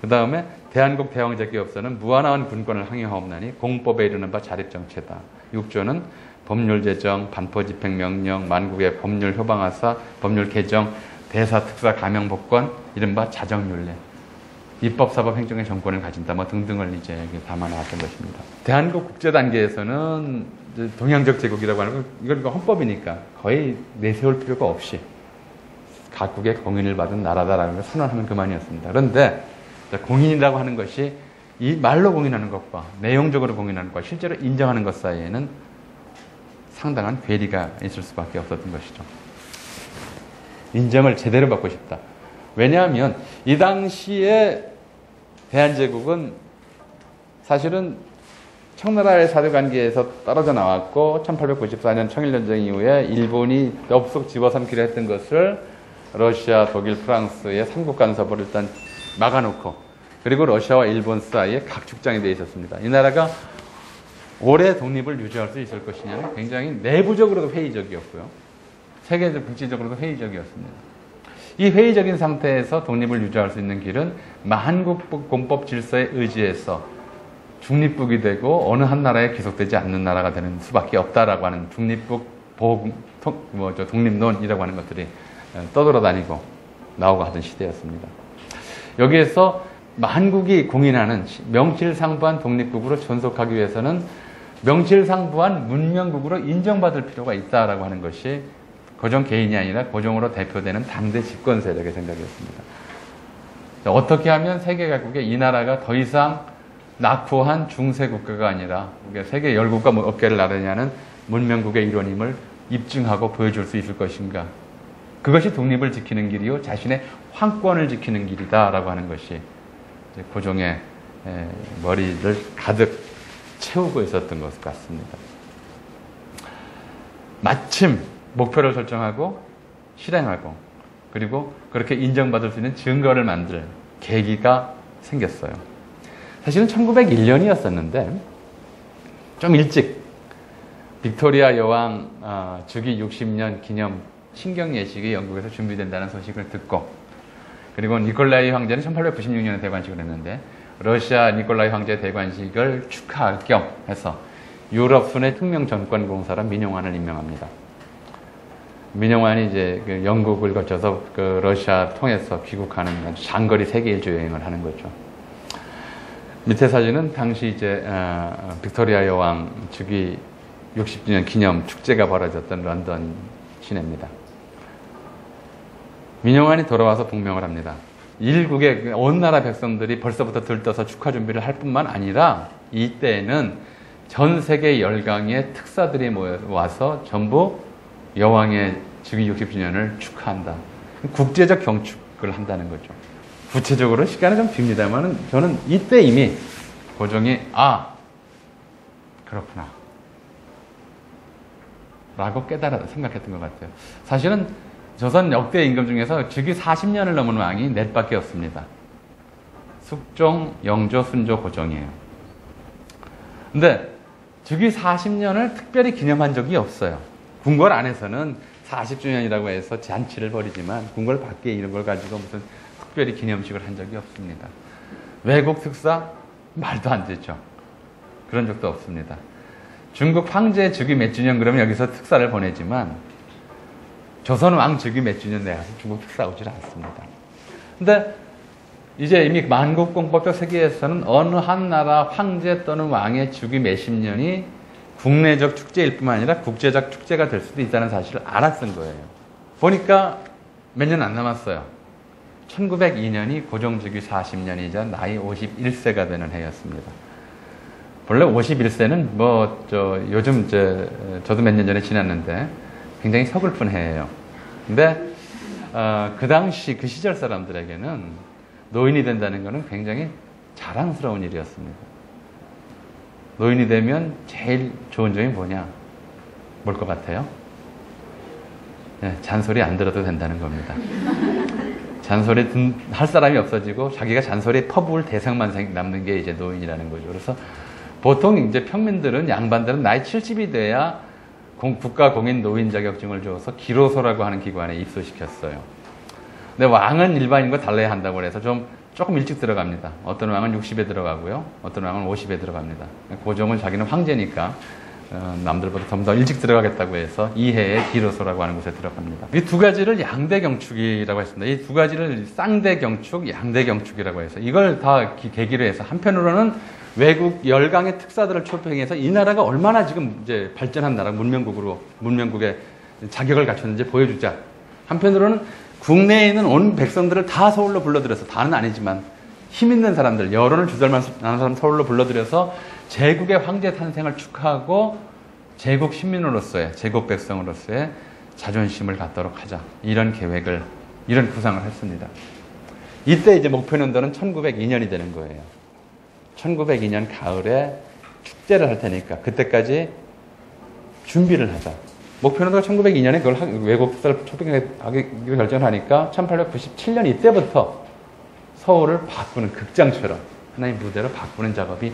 그 다음에 대한국 대왕제기업서는 무한한 군권을 항의하옵나니 공법에 이르는 바 자립정체다. 6조는 법률 제정, 반포 집행 명령, 만국의 법률 효방하사, 법률 개정, 대사 특사 가명 복권, 이른바 자정윤례. 입법, 사법, 행정의 정권을 가진다, 뭐 등등을 이제 담아 나왔던 것입니다. 대한국 국제 단계에서는 동양적 제국이라고 하는 건 이건 헌법이니까 거의 내세울 필요가 없이 각국의 공인을 받은 나라다라는 걸 선언하면 그만이었습니다. 그런데 공인이라고 하는 것이 이 말로 공인하는 것과 내용적으로 공인하는 것과 실제로 인정하는 것 사이에는 상당한 괴리가 있을 수밖에 없었던 것이죠. 인정을 제대로 받고 싶다. 왜냐하면 이 당시에 대한제국은 사실은 청나라의 사대관계에서 떨어져 나왔고 1894년 청일전쟁 이후에 일본이 엽속 집어삼기로 했던 것을 러시아, 독일, 프랑스의 삼국 간섭을 일단 막아놓고 그리고 러시아와 일본 사이에 각축장이 되어 있었습니다. 이 나라가 오래 독립을 유지할 수 있을 것이냐는 굉장히 내부적으로도 회의적이었고요. 세계적, 국제적으로도 회의적이었습니다. 이 회의적인 상태에서 독립을 유지할 수 있는 길은 만국 공법 질서에 의지해서 중립국이 되고 어느 한 나라에 귀속되지 않는 나라가 되는 수밖에 없다라고 하는 중립국 보호, 뭐저 독립론이라고 하는 것들이 떠돌아다니고 나오고 하던 시대였습니다. 여기에서 만국이 공인하는 명실상부한 독립국으로 존속하기 위해서는 명실상부한 문명국으로 인정받을 필요가 있다라고 하는 것이 고정 개인이 아니라 고정으로 대표되는 당대 집권 세력의 생각이었습니다. 어떻게 하면 세계 각국에 이 나라가 더 이상 낙후한 중세 국가가 아니라 세계 열국가 뭐 어깨를 나르냐는 문명국의 일원임을 입증하고 보여줄 수 있을 것인가. 그것이 독립을 지키는 길이요. 자신의 황권을 지키는 길이다라고 하는 것이 고종의 머리를 가득 채우고 있었던 것 같습니다. 마침 목표를 설정하고 실행하고 그리고 그렇게 인정받을 수 있는 증거를 만들 계기가 생겼어요. 사실은 1901년이었었는데 좀 일찍 빅토리아 여왕 어, 주기 60년 기념 신경 예식이 영국에서 준비된다는 소식을 듣고 그리고 니콜라이 황제는 1896년에 대관식을 했는데 러시아 니콜라이 황제 대관식을 축하할 겸 해서 유럽 순회 특명 전권 공사로 민용환을 임명합니다. 민용환이 이제 그 영국을 거쳐서 그 러시아 통해서 귀국하는 장거리 세계 일주 여행을 하는 거죠. 밑에 사진은 당시 이제 어, 빅토리아 여왕 주기 60주년 기념 축제가 벌어졌던 런던 시내입니다. 민영환이 돌아와서 복명을 합니다. 일국의 온 나라 백성들이 벌써부터 들떠서 축하 준비를 할 뿐만 아니라 이때에는 전 세계 열강의 특사들이 모여와서 전부 여왕의 즉위 60주년을 축하한다. 국제적 경축을 한다는 거죠. 구체적으로 시간은 좀 빕니다만 저는 이때 이미 고종이 아 그렇구나 라고 깨달아 생각했던 것 같아요. 사실은 조선 역대 임금 중에서 즉위 40년을 넘은 왕이 넷밖에 없습니다. 숙종, 영조, 순조, 고종이에요. 근데 즉위 40년을 특별히 기념한 적이 없어요. 궁궐 안에서는 40주년이라고 해서 잔치를 벌이지만 궁궐 밖에 이런 걸 가지고 무슨 특별히 기념식을 한 적이 없습니다. 외국 특사 말도 안 되죠. 그런 적도 없습니다. 중국 황제 즉위 몇 주년 그러면 여기서 특사를 보내지만 조선 왕 즉위 몇 주년 내가 중국 특사 오질 않습니다. 근데 이제 이미 만국 공법적 세계에서는 어느 한 나라 황제 또는 왕의 즉위 몇십 년이 국내적 축제일 뿐만 아니라 국제적 축제가 될 수도 있다는 사실을 알았던 거예요. 보니까 몇 년 안 남았어요. 1902년이 고종즉위 40년이자 나이 51세가 되는 해였습니다. 본래 51세는 뭐, 저, 요즘, 저, 저도 몇 년 전에 지났는데 굉장히 서글픈 해예요. 근데 어, 그 당시 그 시절 사람들에게는 노인이 된다는 것은 굉장히 자랑스러운 일이었습니다. 노인이 되면 제일 좋은 점이 뭐냐? 뭘 것 같아요? 네, 잔소리 안 들어도 된다는 겁니다. 잔소리 듣, 할 사람이 없어지고 자기가 잔소리 터부을 대상만 생- 남는 게 이제 노인이라는 거죠. 그래서 보통 이제 평민들은 양반들은 나이 70이 돼야 공- 국가 공인 노인 자격증을 줘서 기로소라고 하는 기관에 입소시켰어요. 근데 왕은 일반인과 달라야 한다고 해서 좀 조금 일찍 들어갑니다. 어떤 왕은 60에 들어가고요. 어떤 왕은 50에 들어갑니다. 고종은 자기는 황제니까 어, 남들보다 좀 더 일찍 들어가겠다고 해서 이해의 기로소라고 하는 곳에 들어갑니다. 이 두 가지를 양대 경축이라고 했습니다. 이 두 가지를 쌍대 경축, 양대 경축이라고 해서 이걸 다 기- 계기로 해서 한편으로는 외국 열강의 특사들을 초빙해서 이 나라가 얼마나 지금 이제 발전한 나라, 문명국으로 문명국의 자격을 갖췄는지 보여주자. 한편으로는 국내에 있는 온 백성들을 다 서울로 불러들여서 다는 아니지만 힘 있는 사람들, 여론을 주절만 하는 사람 서울로 불러들여서 제국의 황제 탄생을 축하하고 제국 시민으로서의 제국 백성으로서의 자존심을 갖도록 하자. 이런 계획을 이런 구상을 했습니다. 이때 이제 목표년도는 1902년이 되는 거예요. 1902년 가을에 축제를 할 테니까 그때까지 준비를 하자. 목표년도가 1902년에 그걸 하- 외국 특사를 초빙하기로 결정하니까 1897년 이때부터 서울을 바꾸는 극장처럼 하나의 무대로 바꾸는 작업이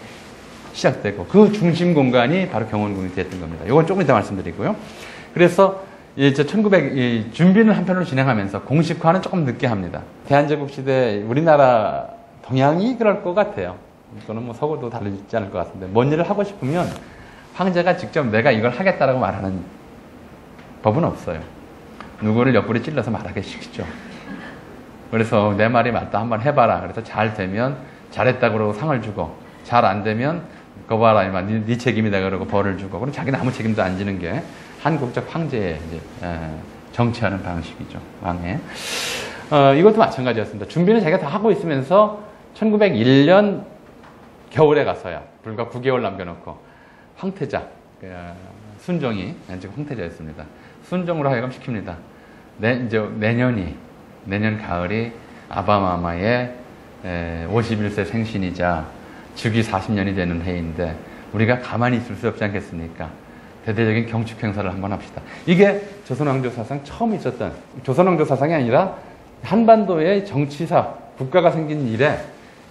시작되고 그 중심 공간이 바로 경원궁이 됐던 겁니다. 이건 조금 이따 말씀드리고요. 그래서 이제 1900 이 준비는 한편으로 진행하면서 공식화는 조금 늦게 합니다. 대한제국 시대 우리나라 동양이 그럴 것 같아요. 이거는 뭐 서구도 다르지 않을 것 같은데 뭔 일을 하고 싶으면 황제가 직접 내가 이걸 하겠다라고 말하는 법은 없어요. 누구를 옆구리 찔러서 말하게 시키죠. 그래서 내 말이 맞다 한번 해봐라. 그래서 잘 되면 잘했다 그러고 상을 주고 잘 안 되면 거 봐라 이만 네, 네 책임이다 그러고 벌을 주고 그럼 자기는 아무 책임도 안 지는 게 한국적 황제의 이제 에, 정치하는 방식이죠 왕의 어, 이것도 마찬가지였습니다. 준비는 자기가 다 하고 있으면서 1901년 겨울에 가서야 불과 9개월 남겨놓고 황태자 그, 순종이 지금 황태자였습니다. 순종으로 하여금 시킵니다. 내, 이제 내년이 내년 가을이 아바마마의 에, 51세 생신이자 즉위 40년이 되는 해인데 우리가 가만히 있을 수 없지 않겠습니까? 대대적인 경축 행사를 한번 합시다. 이게 조선왕조 사상 처음 있었던 조선왕조 사상이 아니라 한반도의 정치사 국가가 생긴 이래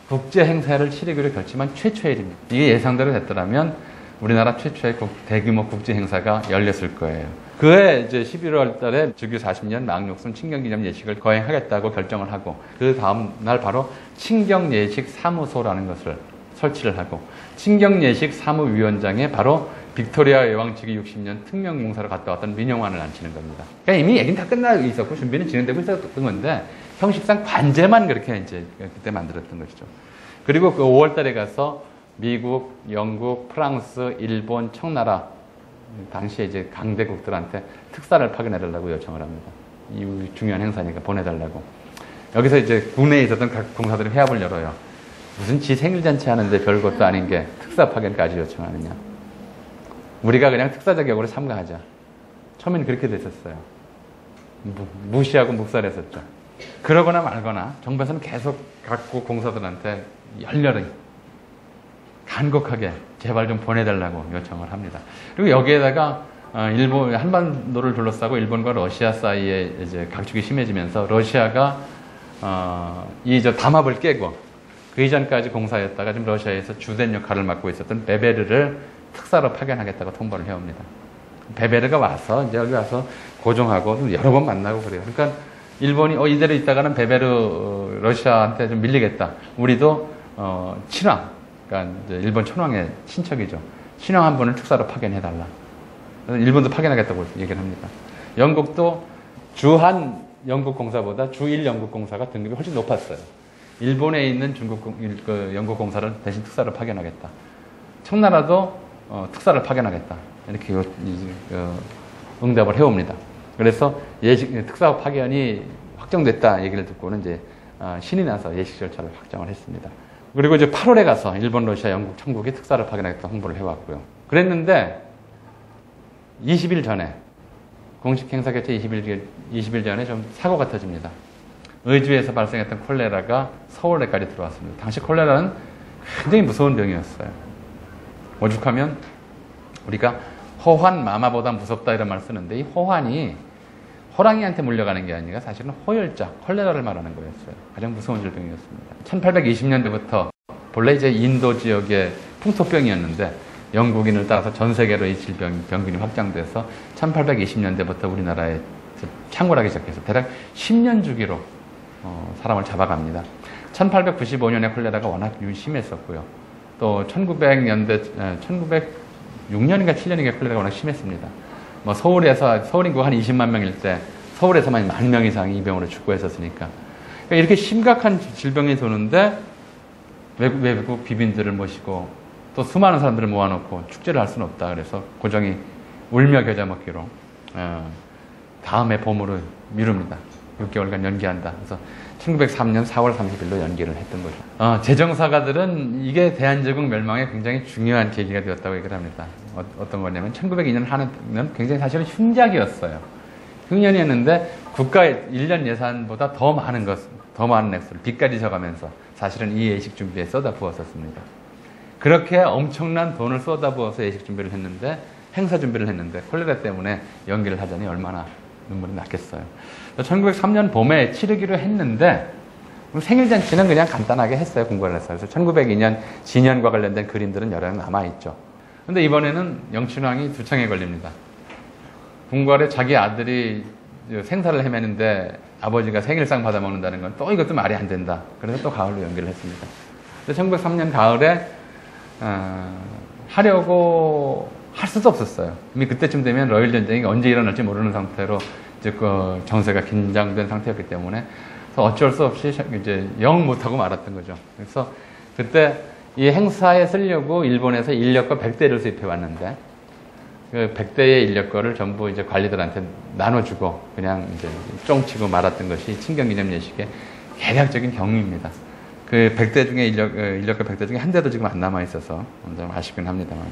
국제 행사를 치르기로 결심한 최초의 일입니다. 이게 예상대로 됐더라면 우리나라 최초의 국- 대규모 국제 행사가 열렸을 거예요. 그해 이제 11월 달에 즉위 40년 망록순 친경기념 예식을 거행하겠다고 결정을 하고 그 다음 날 바로 친경 예식 사무소라는 것을 설치를 하고 친경 예식 사무위원장에 바로 빅토리아 여왕 즉위 60년 특명공사로 갔다 왔던 민영환을 앉히는 겁니다. 그러니까 이미 얘기는 다 끝나고 있었고 준비는 진행되고 있었던 건데 형식상 관제만 그렇게 이제 그때 만들었던 것이죠. 그리고 그 5월 달에 가서 미국, 영국, 프랑스, 일본, 청나라 당시에 이제 강대국들한테 특사를 파견해달라고 요청을 합니다. 이 중요한 행사니까 보내달라고. 여기서 이제 국내에 있었던 각 공사들이 회합을 열어요. 무슨 지 생일잔치 하는데 별것도 아닌 게 특사 파견까지 요청하느냐. 우리가 그냥 특사 자격으로 참가하자. 처음에는 그렇게 됐었어요. 무, 무시하고 묵살했었죠. 그러거나 말거나 정부에서는 계속 갖고 공사들한테 열렬히 간곡하게 제발 좀 보내달라고 요청을 합니다. 그리고 여기에다가 어, 일본 한반도를 둘러싸고 일본과 러시아 사이에 이제 각축이 심해지면서 러시아가 어, 이저 담합을 깨고 그 이전까지 공사했다가 지금 러시아에서 주된 역할을 맡고 있었던 베베르를 특사로 파견하겠다고 통보를 해옵니다. 베베르가 와서 이제 여기 와서 고종하고 좀 여러 번 만나고 그래요. 그러니까 일본이 어 이대로 있다가는 베베르 어, 러시아한테 좀 밀리겠다. 우리도 어, 친왕, 그러니까 일본 천황의 친척이죠. 친왕 한 분을 특사로 파견해달라. 일본도 파견하겠다고 얘기를 합니다. 영국도 주한 영국 공사보다 주일 영국 공사가 등급이 훨씬 높았어요. 일본에 있는 중국 그 영국 공사를 대신 특사로 파견하겠다. 청나라도 어, 특사를 파견하겠다. 이렇게 요- 이- 어, 응답을 해옵니다. 그래서 예식 특사 파견이 확정됐다 얘기를 듣고는 이제 어, 신이 나서 예식 절차를 확정을 했습니다. 그리고 이제 8월에 가서 일본, 러시아, 영국, 천국이 특사를 파견하겠다 홍보를 해왔고요. 그랬는데 20일 전에 공식 행사 개최 20일, 20일 전에 좀 사고가 터집니다. 의주에서 발생했던 콜레라가 서울에까지 들어왔습니다. 당시 콜레라는 굉장히 무서운 병이었어요. 오죽하면 우리가 호환 마마보다 무섭다 이런 말 쓰는데 이 호환이 호랑이한테 물려가는 게 아니라 사실은 호열자, 콜레라를 말하는 거였어요. 가장 무서운 질병이었습니다. 1820년대부터 본래 이제 인도 지역의 풍토병이었는데 영국인을 따라서 전 세계로 이 질병 병균이 확장돼서 1820년대부터 우리나라에 창궐하기 시작해서 대략 10년 주기로 어, 사람을 잡아갑니다. 1895년에 콜레라가 워낙 심했었고요. 또 1900년대, 1906년인가 7년인가 콜레라가 워낙 심했습니다. 뭐 서울에서 서울 인구가 한 20만 명일 때 서울에서만 만 명 이상이 이 병으로 죽고 했었으니까 그러니까 이렇게 심각한 질병이 도는데 외국, 외국 비빈들을 모시고 또 수많은 사람들을 모아놓고 축제를 할 수는 없다. 그래서 고정이 울며 겨자 먹기로 어, 다음에 봄으로 미룹니다. 6개월간 연기한다. 그래서 1903년 4월 30일로 연기를 했던 거죠. 어, 재정사가들은 이게 대한제국 멸망에 굉장히 중요한 계기가 되었다고 얘기를 합니다. 어, 떤 거냐면 1902년 하는 굉장히 사실은 흉작이었어요. 흉년이었는데 국가 1년 예산보다 더 많은 것, 더 많은 액수를 빚까지 져가면서 사실은 이 예식 준비에 쏟아 부었었습니다. 그렇게 엄청난 돈을 쏟아 부어서 예식 준비를 했는데 행사 준비를 했는데 콜레라 때문에 연기를 하자니 얼마나 눈물이 났겠어요. 1903년 봄에 치르기로 했는데 생일 잔치는 그냥 간단하게 했어요. 해서. 그래서 1902년 진연과 관련된 그림들은 여러 개 남아 있죠. 근데 이번에는 영춘왕이 두 창에 걸립니다. 궁궐에 자기 아들이 생사를 헤매는데 아버지가 생일상 받아먹는다는 건 또 이것도 말이 안 된다. 그래서 또 가을로 연기를 했습니다. 1903년 가을에 어, 하려고 할 수도 없었어요. 이미 그때쯤 되면 러일 전쟁이 언제 일어날지 모르는 상태로 이제 그 정세가 긴장된 상태였기 때문에 어쩔 수 없이 이제 영 못하고 말았던 거죠. 그래서 그때 이 행사에 쓰려고 일본에서 인력거 100대를 수입해 왔는데 그 100대의 인력거를 전부 이제 관리들한테 나눠주고 그냥 이제 쫑치고 말았던 것이 친경기념 예식의 개략적인 경위입니다. 그 100대 중에 인력, 어, 인력거 100대 중에 한 대도 지금 안 남아 있어서 좀 아쉽긴 합니다만.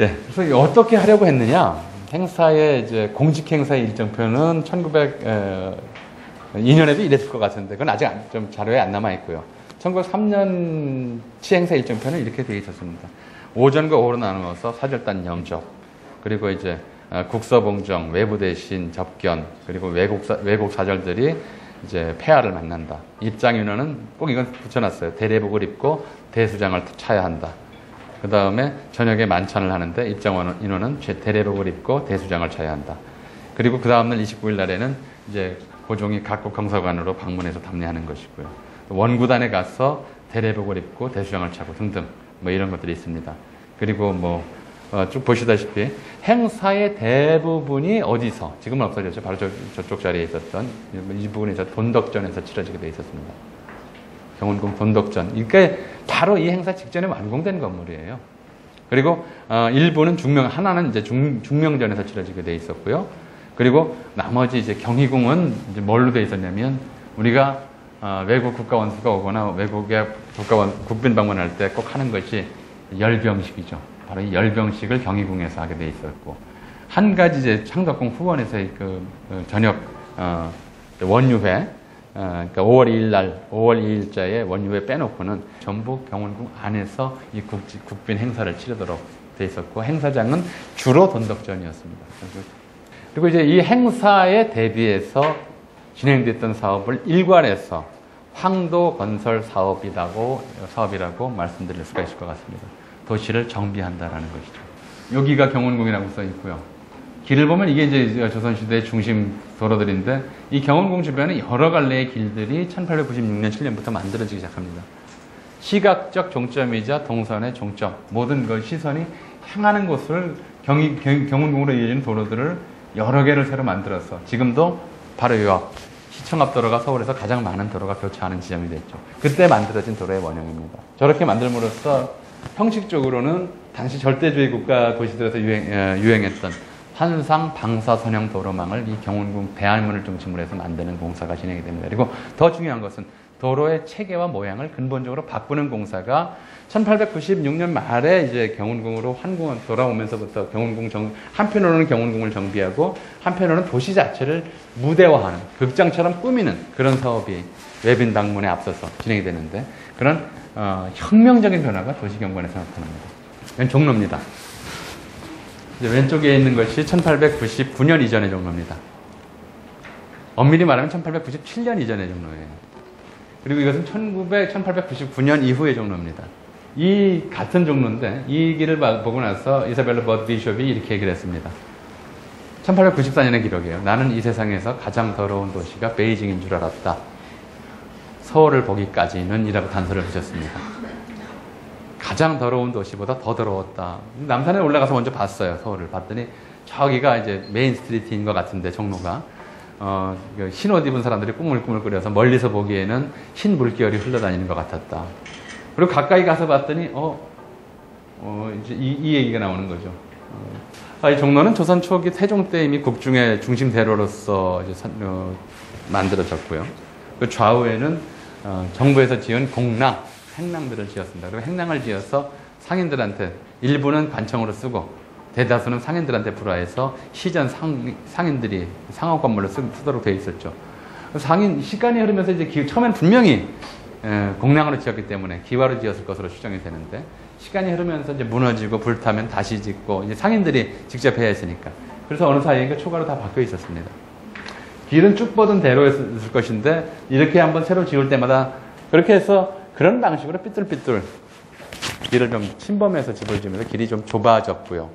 예, 그래서 어떻게 하려고 했느냐? 행사의 이제 공직 행사의 일정표는 1902년에도 이랬을 것 같은데 그건 아직 좀 자료에 안 남아 있고요. 1903년 치 행사 일정표는 이렇게 되어 있었습니다. 오전과 오후로 나누어서 사절단 영접, 그리고 이제 어, 국서봉정, 외부 대신 접견, 그리고 외국 사, 외국 사절들이 이제 폐하를 만난다. 입장 인원은 꼭 이건 붙여놨어요. 대례복을 입고 대수장을 차야 한다. 그 다음에 저녁에 만찬을 하는데 입장 인원은 대례복을 입고 대수장을 차야 한다. 그리고 그 다음날 29일 날에는 이제 고종이 각국 경사관으로 방문해서 답례하는 것이고요. 원구단에 가서 대례복을 입고 대수장을 차고 등등 뭐 이런 것들이 있습니다. 그리고 뭐쭉 어, 보시다시피 행사의 대부분이 어디서 지금은 없어졌죠. 바로 저, 저쪽 자리에 있었던 이 부분이 저 돈덕전에서 치러지게 돼 있었습니다. 경운궁 돈덕전. 그러니까 바로 이 행사 직전에 완공된 건물이에요. 그리고 어, 일부는 중명 하나는 이제 중, 중명전에서 치러지게 돼 있었고요. 그리고 나머지 이제 경희궁은 이제 뭘로 돼 있었냐면 우리가 어, 외국 국가 원수가 오거나 외국의 국가 원, 국빈 방문할 때 꼭 하는 것이 열병식이죠. 바로 이 열병식을 경희궁에서 하게 돼 있었고 한 가지 이제 창덕궁 후원에서의 그 어, 저녁 어, 원유회 어, 그러니까 5월 2일 날 5월 2일자에 원유회 빼놓고는 전부 경원궁 안에서 이 국지, 국빈 행사를 치르도록 돼 있었고 행사장은 주로 돈덕전이었습니다. 그리고 이제 이 행사에 대비해서 진행됐던 사업을 일관해서 황도 건설 사업이라고 사업이라고 말씀드릴 수가 있을 것 같습니다. 도시를 정비한다라는 것이죠. 여기가 경운궁이라고 써 있고요. 길을 보면 이게 이제 조선시대의 중심 도로들인데 이 경운궁 주변에 여러 갈래의 길들이 1896년 7년부터 만들어지기 시작합니다. 시각적 종점이자 동선의 종점, 모든 그 시선이 향하는 곳을 경, 경, 운궁으로 이어지는 도로들을 여러 개를 새로 만들어서 지금도 바로 이 앞, 시청 앞 도로가 서울에서 가장 많은 도로가 교차하는 지점이 됐죠. 그때 만들어진 도로의 원형입니다. 저렇게 만들므로써 형식적으로는 당시 절대주의 국가 도시들에서 유행, 어, 유행했던 환상 방사 선형 도로망을 이 경운궁 대할문을 중심으로 해서 만드는 공사가 진행이 됩니다. 그리고 더 중요한 것은 도로의 체계와 모양을 근본적으로 바꾸는 공사가 1896년 말에 이제 경운궁으로 환궁 돌아오면서부터 경운궁 정 한편으로는 경운궁을 정비하고 한편으로는 도시 자체를 무대화하는 극장처럼 꾸미는 그런 사업이 외빈 방문에 앞서서 진행이 되는데 그런 어, 혁명적인 변화가 도시경관에서 나타납니다. 이건 종로입니다. 왼쪽에 있는 것이 1899년 이전의 종로입니다. 엄밀히 말하면 1897년 이전의 종로예요. 그리고 이것은 1900, 1899년 이후의 종로입니다. 이 같은 종로인데 이 길을 보고 나서 이사벨라 버드 비숍이 이렇게 얘기를 했습니다. 1894년의 기록이에요. 나는 이 세상에서 가장 더러운 도시가 베이징인 줄 알았다. 서울을 보기까지는 이라고 단서를 붙였습니다. 가장 더러운 도시보다 더 더러웠다. 남산에 올라가서 먼저 봤어요. 서울을 봤더니 저기가 이제 main street인 것 같은데 종로가 어, 흰옷 입은 사람들이 꾸물꾸물거려서 멀리서 보기에는 흰 물결이 흘러다니는 것 같았다. 그리고 가까이 가서 봤더니 어, 어 이제 이, 이, 얘기가 나오는 거죠. 어, 아, 이 종로는 조선 초기 태종 때 이미 국중의 중심 대로로서 선, 어, 만들어졌고요. 그 좌우에는 어, 정부에서 지은 공랑, 행랑들을 지었습니다. 그리고 행랑을 지어서 상인들한테 일부는 관청으로 쓰고 대다수는 상인들한테 불화해서 시전 상, 상인들이 상업 건물로 쓰, 도록 되어 있었죠. 상인 시간이 흐르면서 이제 기, 처음엔 분명히 에, 공량으로 지었기 때문에 기와로 지었을 것으로 추정이 되는데 시간이 흐르면서 이제 무너지고 불타면 다시 짓고 이제 상인들이 직접 해야 했으니까 그래서 어느 사이인가 초과로 다 바뀌어 있었습니다. 길은 쭉 뻗은 대로였을 것인데 이렇게 한번 새로 지을 때마다 그렇게 해서 그런 방식으로 삐뚤삐뚤 길을 좀 침범해서 집을 지으면서 길이 좀 좁아졌고요.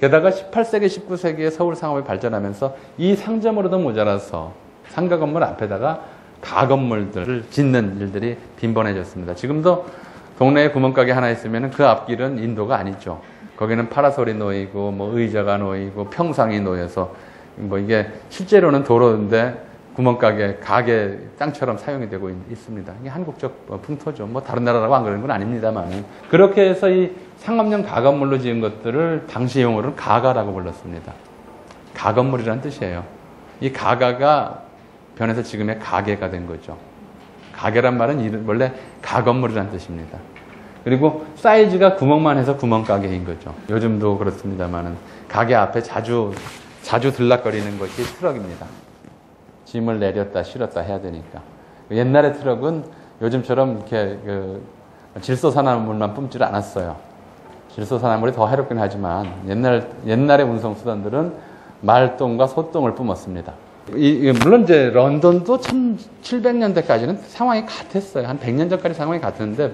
게다가 18세기, 19세기에 서울 상업이 발전하면서 이 상점으로도 모자라서 상가 건물 앞에다가 가 건물들을 짓는 일들이 빈번해졌습니다. 지금도 동네에 구멍가게 하나 있으면 그 앞길은 인도가 아니죠. 거기는 파라솔이 놓이고 뭐 의자가 놓이고 평상이 놓여서 뭐 이게 실제로는 도로인데 구멍가게 가게 땅처럼 사용이 되고 있, 습니다 이게 한국적 뭐 풍토죠. 뭐 다른 나라라고 안 그러는 건 아닙니다만 그렇게 해서 이 상업용 가건물로 지은 것들을 당시 용어로는 가가라고 불렀습니다. 가건물이라는 뜻이에요. 이 가가가 변해서 지금의 가게가 된 거죠. 가게란 말은 원래 가건물이라는 뜻입니다. 그리고 사이즈가 구멍만 해서 구멍가게인 거죠. 요즘도 그렇습니다만은 가게 앞에 자주 자주 들락거리는 것이 트럭입니다. 짐을 내렸다 실었다 해야 되니까. 옛날의 트럭은 요즘처럼 이렇게 그 질소산화물만 뿜질 않았어요. 질소산화물이 더 해롭긴 하지만 옛날 옛날의 운송 수단들은 말똥과 소똥을 뿜었습니다. 이, 물론 이제 런던도 1700년대까지는 상황이 같았어요. 한 100년 전까지 상황이 같은데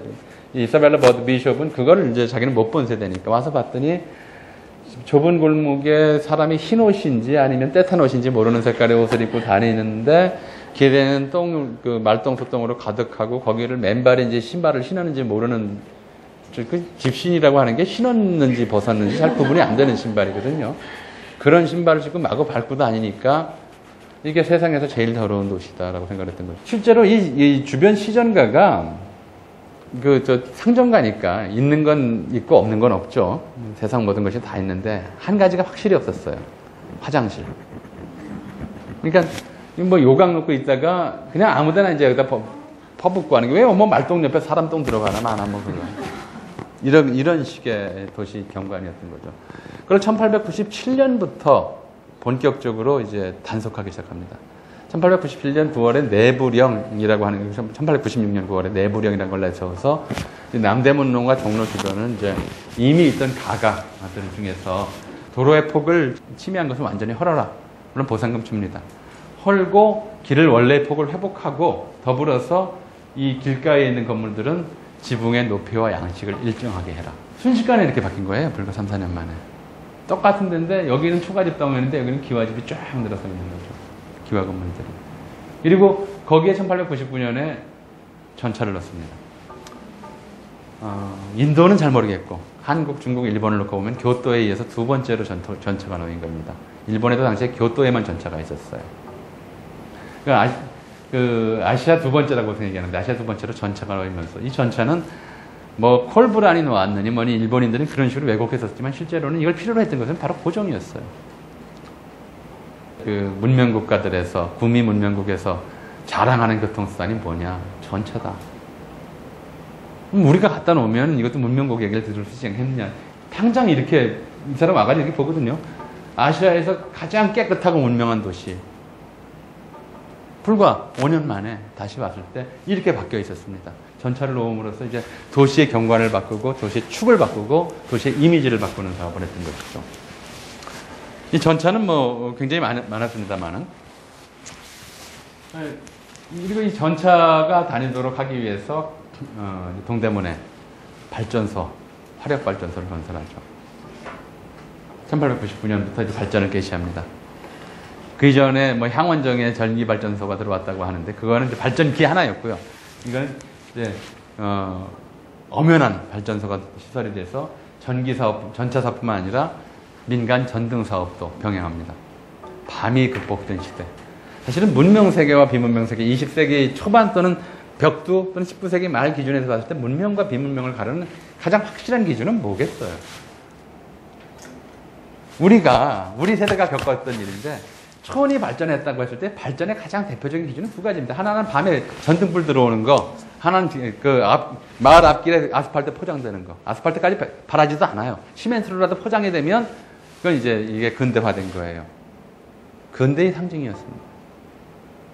이사벨라 버드 비숍은 그거를 이제 자기는 못 본 세대니까 와서 봤더니 좁은 골목에 사람이 흰 옷인지 아니면 때탄 옷인지 모르는 색깔의 옷을 입고 다니는데 길에는 똥, 그 말똥 소똥으로 가득하고 거기를 맨발인지 신발을 신었는지 모르는 그 집신이라고 하는 게 신었는지 벗었는지 잘 구분이 안 되는 신발이거든요. 그런 신발을 신고 마구 밟고 다니니까 이게 세상에서 제일 더러운 도시다라고 생각했던 거죠. 실제로 이, 이 주변 시전가가 그, 저, 상점 가니까 있는 건 있고 없는 건 없죠. 세상 모든 것이 다 있는데, 한 가지가 확실히 없었어요. 화장실. 그러니까, 뭐 요강 놓고 있다가, 그냥 아무 데나 이제 여기다 퍼, 퍼붓고 하는 게, 왜뭐 말똥 옆에 사람 똥 들어가나, 마나, 뭐, 그거. 이런, 이런 식의 도시 경관이었던 거죠. 그걸 1897년부터 본격적으로 이제 단속하기 시작합니다. 1897년 9월에 내부령이라고 하는 1896년 9월에 내부령이라는 걸 내세워서 남대문동과 종로 주변은 이제 이미 있던 가가들 중에서 도로의 폭을 침해한 것은 완전히 헐어라. 물론 보상금 줍니다. 헐고 길을 원래의 폭을 회복하고 더불어서 이 길가에 있는 건물들은 지붕의 높이와 양식을 일정하게 해라. 순식간에 이렇게 바뀐 거예요. 불과 3, 4년 만에. 똑같은 데인데 여기는 초가집 덩어리인데 여기는 기와집이 쫙 늘어서 있는 거죠. 기와 건물들이. 그리고 거기에 1899년에 전차를 넣습니다. 어, 인도는 잘 모르겠고 한국, 중국, 일본을 놓고 보면 교토에 의해서 두 번째로 전토, 전차가 놓인 겁니다. 일본에도 당시에 교토에만 전차가 있었어요. 그, 아, 그 아시아 두 번째라고 얘기하는데 아시아 두 번째로 전차가 놓이면서 이 전차는 뭐 콜브란이 놓았느니 뭐니 일본인들은 그런 식으로 왜곡했었지만 실제로는 이걸 필요로 했던 것은 바로 고정이었어요. 그 문명 국가들에서 구미 문명국에서 자랑하는 교통수단이 뭐냐? 전차다. 우리가 갖다 놓으면 이것도 문명국 얘기를 들을 수 있겠냐? 당장 이렇게 이 사람 와가지고 이렇게 보거든요. 아시아에서 가장 깨끗하고 문명한 도시. 불과 5년 만에 다시 왔을 때 이렇게 바뀌어 있었습니다. 전차를 놓음으로써 이제 도시의 경관을 바꾸고 도시의 축을 바꾸고 도시의 이미지를 바꾸는 사업을 했던 것이죠. 이 전차는 뭐 굉장히 많, 많았습니다만은 그리고 이 전차가 다니도록 하기 위해서 어, 동대문에 발전소, 화력 발전소를 건설하죠. 1899년부터 이제 발전을 개시합니다. 그 이전에 뭐 향원정에 전기 발전소가 들어왔다고 하는데 그거는 이제 발전기 하나였고요. 이거는 이제 어, 엄연한 발전소가 시설이 돼서 전기 사업, 전차 사업뿐만 아니라 민간 전등 사업도 병행합니다. 밤이 극복된 시대. 사실은 문명 세계와 비문명 세계, 20세기 초반 또는 벽두 또는 19세기 말 기준에서 봤을 때 문명과 비문명을 가르는 가장 확실한 기준은 뭐겠어요? 우리가 우리 세대가 겪었던 일인데 초원이 발전했다고 했을 때 발전의 가장 대표적인 기준은 두 가지입니다. 하나는 밤에 전등불 들어오는 거, 하나는 그 앞, 마을 앞길에 아스팔트 포장되는 거. 아스팔트까지 바라지도 않아요. 시멘트로라도 포장이 되면 그건 이제 이게 근대화된 거예요. 근대의 상징이었습니다.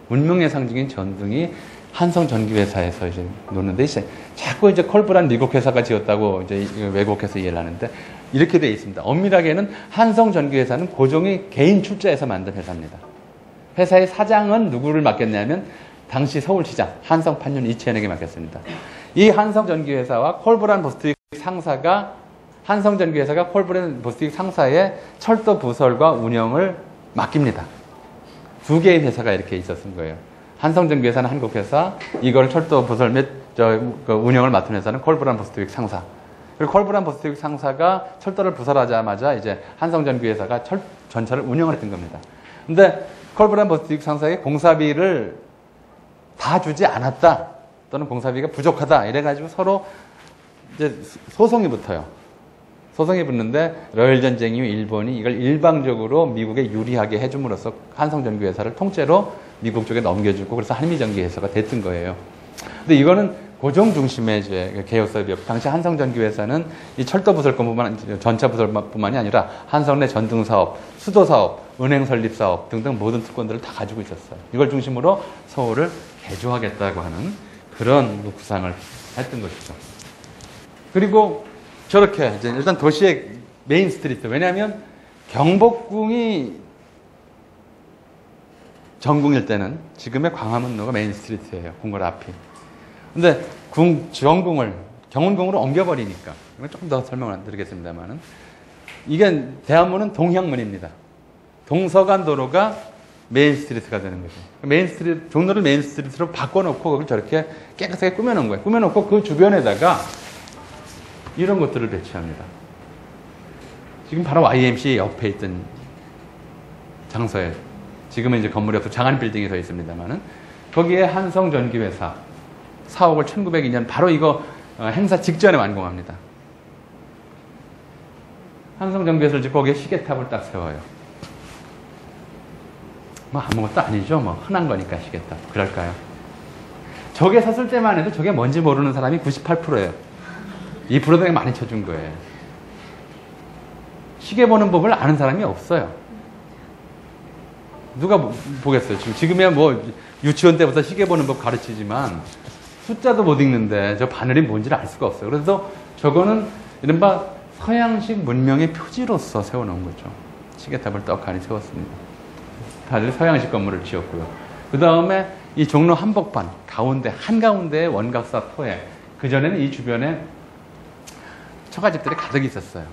문명의 상징인 전등이 한성 전기회사에서 이제 노는데 이제 자꾸 이제 콜브란 미국 회사가 지었다고 이제 외국에서 이해를 하는데 이렇게 되어 있습니다. 엄밀하게는 한성 전기회사는 고종이 개인 출자해서 만든 회사입니다. 회사의 사장은 누구를 맡겼냐면 당시 서울시장 한성 판륜 이채연에게 맡겼습니다. 이 한성 전기회사와 콜브란 보스틱 상사가 한성전기회사가 콜브란 보스틱 상사의 철도 부설과 운영을 맡깁니다. 두 개의 회사가 이렇게 있었던 거예요. 한성전기회사는 한국 회사, 이걸 철도 부설 및 저, 그 운영을 맡은 회사는 콜브란 보스틱 상사. 그리고 콜브란 버스틱 상사가 철도를 부설하자마자 이제 한성전기회사가 철, 전차를 운영을 했던 겁니다. 근데 콜브란 버스틱 상사의 공사비를 다 주지 않았다. 또는 공사비가 부족하다. 이래가지고 서로 이제 소송이 붙어요. 소송이 붙는데 러일 전쟁 이후 일본이 이걸 일방적으로 미국에 유리하게 해줌으로써 한성 전기 회사를 통째로 미국 쪽에 넘겨주고 그래서 한미 전기 회사가 됐던 거예요. 근데 이거는 고정 중심의 이제 개혁 사업이었고 당시 한성전기회사는 이 철도 부설권뿐만 전차 부설뿐만이 아니라 한성 내 전등 사업, 수도 사업, 은행 설립 사업 등등 모든 특권들을 다 가지고 있었어요. 이걸 중심으로 서울을 개조하겠다고 하는 그런 구상을 했던 것이죠. 그리고 저렇게 이제 일단 도시의 main street 왜냐하면 경복궁이 전궁일 때는 지금의 광화문로가 main street예요. 궁궐 앞이. 근데 궁, 주원궁을 경운궁으로 옮겨버리니까 이건 조금 더 설명을 드리겠습니다만은 이게 대한문은 동향문입니다. 동서간 도로가 main street가 되는 거죠. main street, 종로를 main street로 바꿔놓고 그걸 저렇게 깨끗하게 꾸며놓은 거예요. 꾸며놓고 그 주변에다가 이런 것들을 배치합니다. 지금 바로 YMCA 옆에 있던 장소에 지금은 이제 건물이 없어 장안 빌딩이 서 있습니다만은 거기에 한성전기회사, 사옥을 1902년 바로 이거 어, 행사 직전에 완공합니다. 한성정비에서 짓고 거기에 시계탑을 딱 세워요. 뭐 아무것도 아니죠. 뭐 흔한 거니까 시계탑. 그럴까요? 저게 섰을 때만 해도 저게 뭔지 모르는 사람이 98%예요. 2% 되게 많이 쳐준 거예요. 시계 보는 법을 아는 사람이 없어요. 누가 보겠어요? 지금 지금이야 뭐 유치원 때부터 시계 보는 법 가르치지만 숫자도 못 읽는데 저 바늘이 뭔지를 알 수가 없어요. 그래서 저거는 이른바 서양식 문명의 표지로서 세워놓은 거죠. 시계탑을 떡하니 세웠습니다. 다들 서양식 건물을 지었고요. 그 다음에 이 종로 한복판 가운데 한가운데 원각사 토에 그 전에는 이 주변에 처가집들이 가득 있었어요.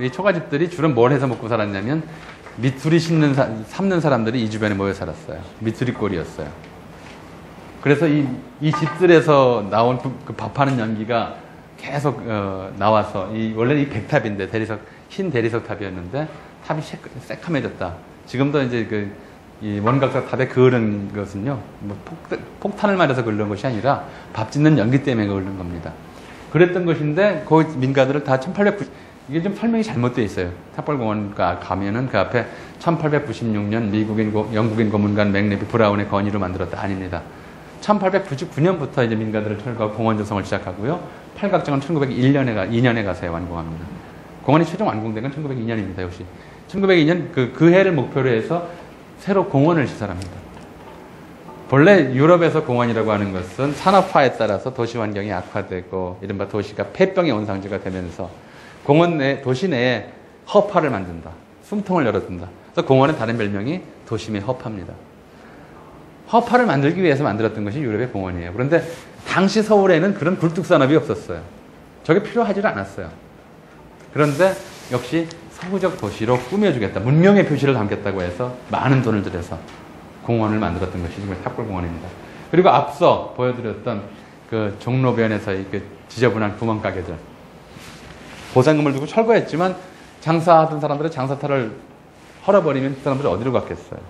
이 초가집들이 주로 뭘 해서 먹고 살았냐면 미투리 심는 삼는 사람들이 이 주변에 모여 살았어요. 미투리골이었어요. 그래서 이, 이 집들에서 나온 그, 그 밥하는 연기가 계속 어, 나와서 이 원래 이 백탑인데 대리석 흰 대리석 탑이었는데 탑이 새카매졌다. 지금도 이제 그이 원각사 탑에 그을은 것은요 뭐 폭, 탄을 맞아서 그런 것이 아니라 밥 짓는 연기 때문에 그런 겁니다. 그랬던 것인데 그 민가들을 다 1800, 이게 좀 설명이 잘못되어 있어요. 탑벌공원 가면은 그 앞에 1896년 미국인 고, 영국인 고문관 맥레비 브라운의 건의로 만들었다 아닙니다. 1899년부터 이제 민가들을 철거하고 공원 조성을 시작하고요. 팔각정은 1901년에 가 2년에 가서 완공합니다. 공원이 최종 완공된 건 1902년입니다. 역시 1902년 그, 그 해를 목표로 해서 새로 공원을 시설합니다. 본래 유럽에서 공원이라고 하는 것은 산업화에 따라서 도시 환경이 악화되고 이른바 도시가 폐병의 온상지가 되면서 공원 내 도시 내에 허파를 만든다. 숨통을 열어둔다. 그래서 공원의 다른 별명이 도심의 허파입니다. 허파를 만들기 위해서 만들었던 것이 유럽의 공원이에요. 그런데 당시 서울에는 그런 굴뚝 산업이 없었어요. 저게 필요하지 않았어요. 그런데 역시 서구적 도시로 꾸며주겠다. 문명의 표시를 담겠다고 해서 많은 돈을 들여서 공원을 만들었던 것이 지금 탑골공원입니다. 그리고 앞서 보여드렸던 그 종로변에서의 그 지저분한 구멍가게들. 보상금을 두고 철거했지만 장사하던 사람들의 장사터를 헐어버리면 그 사람들이 어디로 갔겠어요.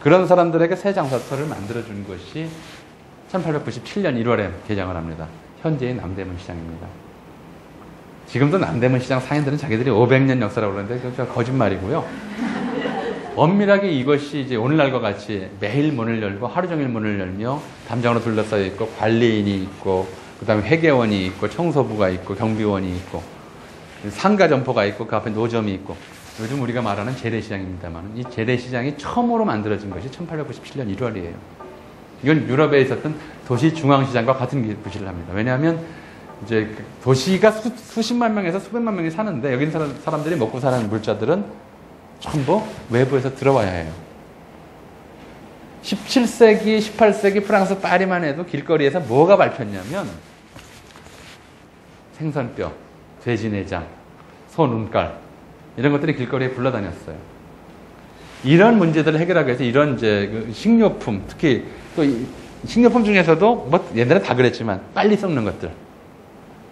그런 사람들에게 새 장사터를 만들어준 것이 1897년 1월에 개장을 합니다. 현재의 남대문 시장입니다. 지금도 남대문 시장 상인들은 자기들이 500년 역사라고 그러는데 그거 거짓말이고요. 엄밀하게 이것이 이제 오늘날과 같이 매일 문을 열고 하루 종일 문을 열며 담장으로 둘러싸여 있고 관리인이 있고 그다음에 회계원이 있고 청소부가 있고 경비원이 있고 상가 점포가 있고 그 앞에 노점이 있고 요즘 우리가 말하는 재래시장입니다만 이 재래시장이 처음으로 만들어진 것이 1897년 1월이에요. 이건 유럽에 있었던 도시 중앙시장과 같은 부실을 합니다. 왜냐하면 이제 그 도시가 수, 십만 명에서 수백만 명이 사는데 여기 있는 사람, 들이 먹고 사는 물자들은 전부 외부에서 들어와야 해요. 17세기, 18세기 프랑스 파리만 해도 길거리에서 뭐가 밟혔냐면 생선뼈, 돼지 내장, 소 눈깔 이런 것들이 길거리에 굴러다녔어요. 이런 문제들을 해결하기 위해서 이런 이제 그 식료품, 특히 또 식료품 중에서도 뭐 옛날에 다 그랬지만 빨리 썩는 것들.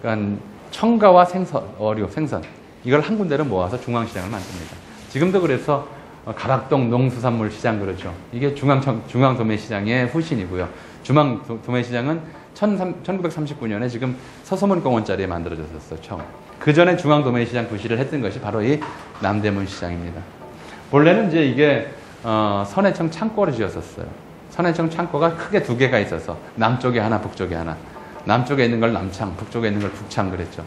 그러니까 첨가와 생선, 어류, 생선 이걸 한 군데로 모아서 중앙시장을 만듭니다. 지금도 그래서 가락동 농수산물 시장 그러죠. 이게 중앙 중앙 도매 시장의 후신이고요. 중앙 도매 시장은 1939년에 지금 서소문 공원 자리에 만들어졌었어요. 처음. 그 전에 중앙 도매 시장 구실을 했던 것이 바로 이 남대문 시장입니다. 본래는 이제 이게 어, 선해청 창고를 지었었어요. 선해청 창고가 크게 두 개가 있어서 남쪽에 하나, 북쪽에 하나. 남쪽에 있는 걸 남창, 북쪽에 있는 걸 북창 그랬죠.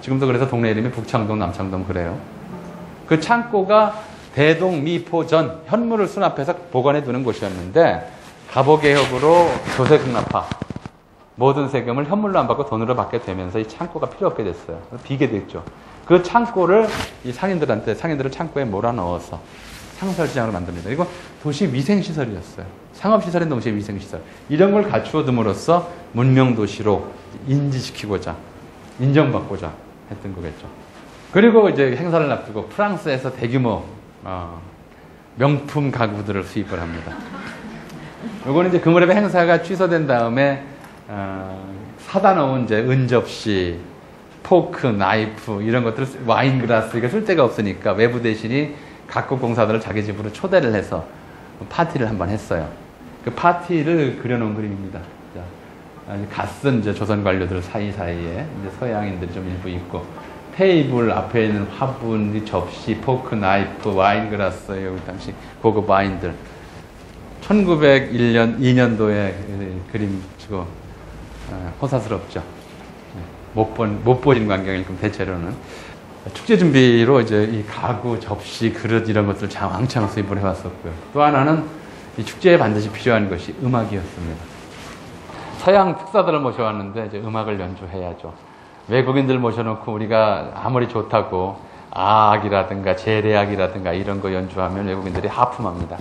지금도 그래서 동네 이름이 북창동, 남창동 그래요. 그 창고가 대동, 미포, 전 현물을 수납해서 보관해 두는 곳이었는데 가보개혁으로 조세 극납화 모든 세금을 현물로 안 받고 돈으로 받게 되면서 이 창고가 필요 없게 됐어요. 비게 됐죠. 그 창고를 이 상인들한테 상인들을 창고에 몰아넣어서 상설시장으로 만듭니다. 이거 도시 위생시설이었어요. 상업시설인 동시에 위생시설. 이런 걸 갖추어 둠으로써 문명도시로 인지시키고자, 인정받고자 했던 거겠죠. 그리고 이제 행사를 앞두고 프랑스에서 대규모 어, 명품 가구들을 수입을 합니다. 요거는 이제 그 무렵에 행사가 취소된 다음에 어, 사다 놓은 이제 은접시, 포크, 나이프 이런 것들 와인 그라스 이거 쓸 데가 없으니까 외부 대신이 각국 공사들을 자기 집으로 초대를 해서 파티를 한번 했어요. 그 파티를 그려놓은 그림입니다. 갓쓴 조선 관료들 사이사이에 이제 서양인들이 좀 일부 있고 테이블 앞에 있는 화분, 접시, 포크, 나이프, 와인 글라스 여기 당시 고급 와인들 1901년 2년도에 그림 치고 어, 호사스럽죠. 못 본, 못 보신 광경일걸 대체로는. 축제 준비로 이제 이 가구, 접시, 그릇 이런 것들 을 왕창 수입을 해왔었고요. 또 하나는 이 축제에 반드시 필요한 것이 음악이었습니다. 서양 특사들을 모셔왔는데 이제 음악을 연주해야죠. 외국인들 모셔놓고 우리가 아무리 좋다고 아악이라든가 재래악이라든가 이런 거 연주하면 외국인들이 하품합니다.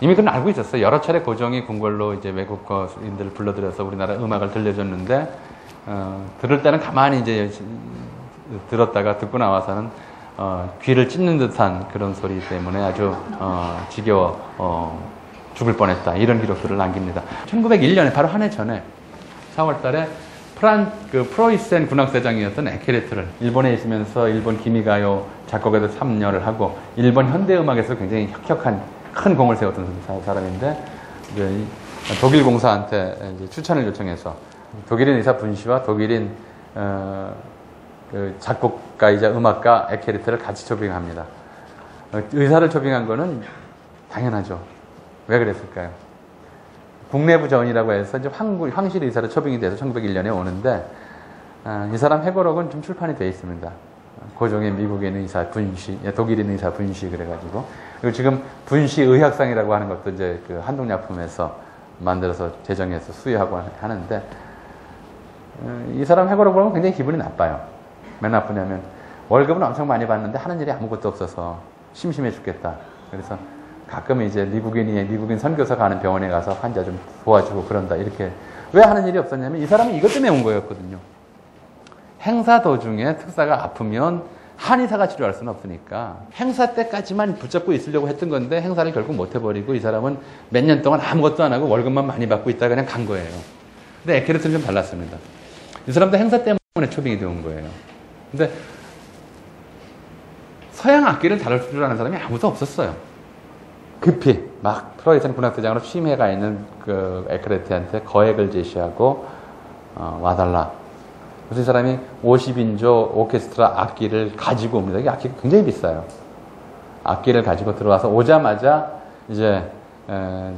이미 그건 알고 있었어요. 여러 차례 고정이 궁궐로 이제 외국 거인들을 불러들여서 우리나라 음악을 들려줬는데 어, 들을 때는 가만히 이제 들었다가 듣고 나와서는 어, 귀를 찢는 듯한 그런 소리 때문에 아주 어, 지겨워 어, 죽을 뻔했다 이런 기록들을 남깁니다. 1901년에 바로 한 해 전에 4월달에 프란 그 프로이센 군악대장이었던 에케레트를 일본에 있으면서 일본 기미가요 작곡에도 참여를 하고 일본 현대 음악에서 굉장히 혁혁한 큰 공을 세웠던 사람인데 독일 공사한테 추천을 요청해서 독일인 의사 분씨와 독일인 어, 그 작곡가이자 음악가 에케르트를 같이 초빙합니다. 어, 의사를 초빙한 거는 당연하죠. 왜 그랬을까요? 국내부 전이라고 해서 이제 황, 황실 의사로 초빙이 돼서 1901년에 오는데 아, 이 사람 회고록은 좀 출판이 되어 있습니다. 고종의 미국에 있는 의사 분시, 예, 독일에 있는 의사 분시 그래가지고 그리고 지금 분시 의학상이라고 하는 것도 이제 그 한독약품에서 만들어서 제정해서 수여하고 하는데 어, 이 사람 회고록 보면 굉장히 기분이 나빠요. 왜 나쁘냐면 월급은 엄청 많이 받는데 하는 일이 아무것도 없어서 심심해 죽겠다. 그래서 가끔 이제 미국인이 미국인 선교사 가는 병원에 가서 환자 좀 도와주고 그런다 이렇게 왜 하는 일이 없었냐면 이 사람은 이것 때문에 온 거였거든요. 행사 도중에 특사가 아프면 한의사가 치료할 수는 없으니까 행사 때까지만 붙잡고 있으려고 했던 건데 행사를 결국 못 해버리고 이 사람은 몇 년 동안 아무것도 안 하고 월급만 많이 받고 있다 그냥 간 거예요. 근데 에케르트는 좀 달랐습니다. 이 사람도 행사 때문에 초빙이 되온 거예요. 근데 서양 악기를 다룰 줄 아는 사람이 아무도 없었어요. 급히 막 프로이센 군악대장으로 취임해가 있는 그 에크레트한테 거액을 제시하고 어, 와달라. 이 사람이 50인조 오케스트라 악기를 가지고 옵니다. 이 악기가 굉장히 비싸요. 악기를 가지고 들어와서 오자마자 이제 에,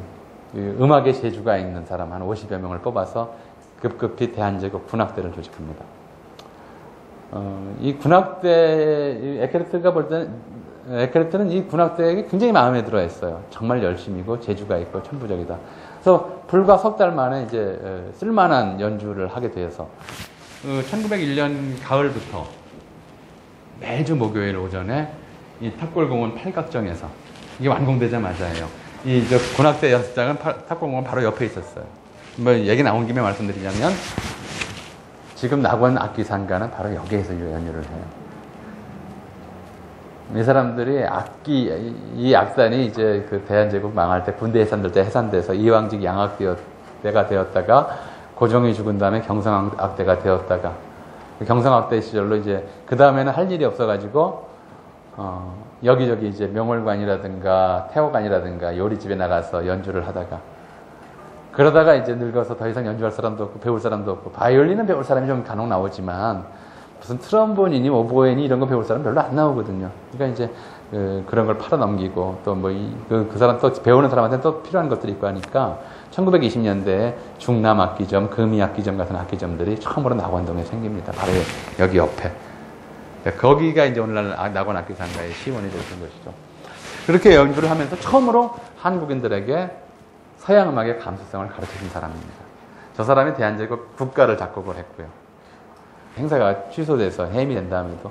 음악의 재주가 있는 사람 한 50여 명을 뽑아서 급급히 대한제국 군악대를 조직합니다. 어, 이 군악대, 에케르트가 볼 때는, 에케르트는 이 군악대에게 굉장히 마음에 들어 했어요. 정말 열심이고, 재주가 있고, 천부적이다. 그래서 불과 석 달 만에 이제 쓸만한 연주를 하게 되어서, 1901년 어, 가을부터 매주 목요일 오전에 이 탑골공원 팔각정에서, 이게 완공되자마자예요. 이 군악대 연습장은 탑골공원 바로 옆에 있었어요. 뭐 얘기 나온 김에 말씀드리자면, 지금 낙원 악기상가는 바로 여기에서 연주를 해요. 이 사람들이 악기, 이 악단이 이제 그 대한제국 망할 때 군대 해산될 때 해산돼서 이왕직 양악대가 되었다가 고종이 죽은 다음에 경성악대가 되었다가 경성악대 시절로 이제 그 다음에는 할 일이 없어가지고 어, 여기저기 이제 명월관이라든가 태호관이라든가 요리집에 나가서 연주를 하다가 그러다가 이제 늙어서 더 이상 연주할 사람도 없고 배울 사람도 없고 바이올린은 배울 사람이 좀 간혹 나오지만 무슨 트럼본이니 오보에니 이런 거 배울 사람 별로 안 나오거든요. 그러니까 이제 그, 런걸 팔아 넘기고 또 뭐그 그 사람 또 배우는 사람한테 또 필요한 것들이 있고 하니까 1920년대에 중남 악기점, 금이 악기점 같은 악기점들이 처음으로 낙원동에 생깁니다. 바로 여기 옆에. 그러니까 거기가 이제 오늘날 아, 낙원 악기상가의 시원이 됐던 것이죠. 그렇게 연주를 하면서 처음으로 한국인들에게 서양 음악의 감수성을 가르쳐 준 사람입니다. 저 사람이 대한제국 국가를 작곡을 했고요. 행사가 취소돼서 해임이 된 다음에도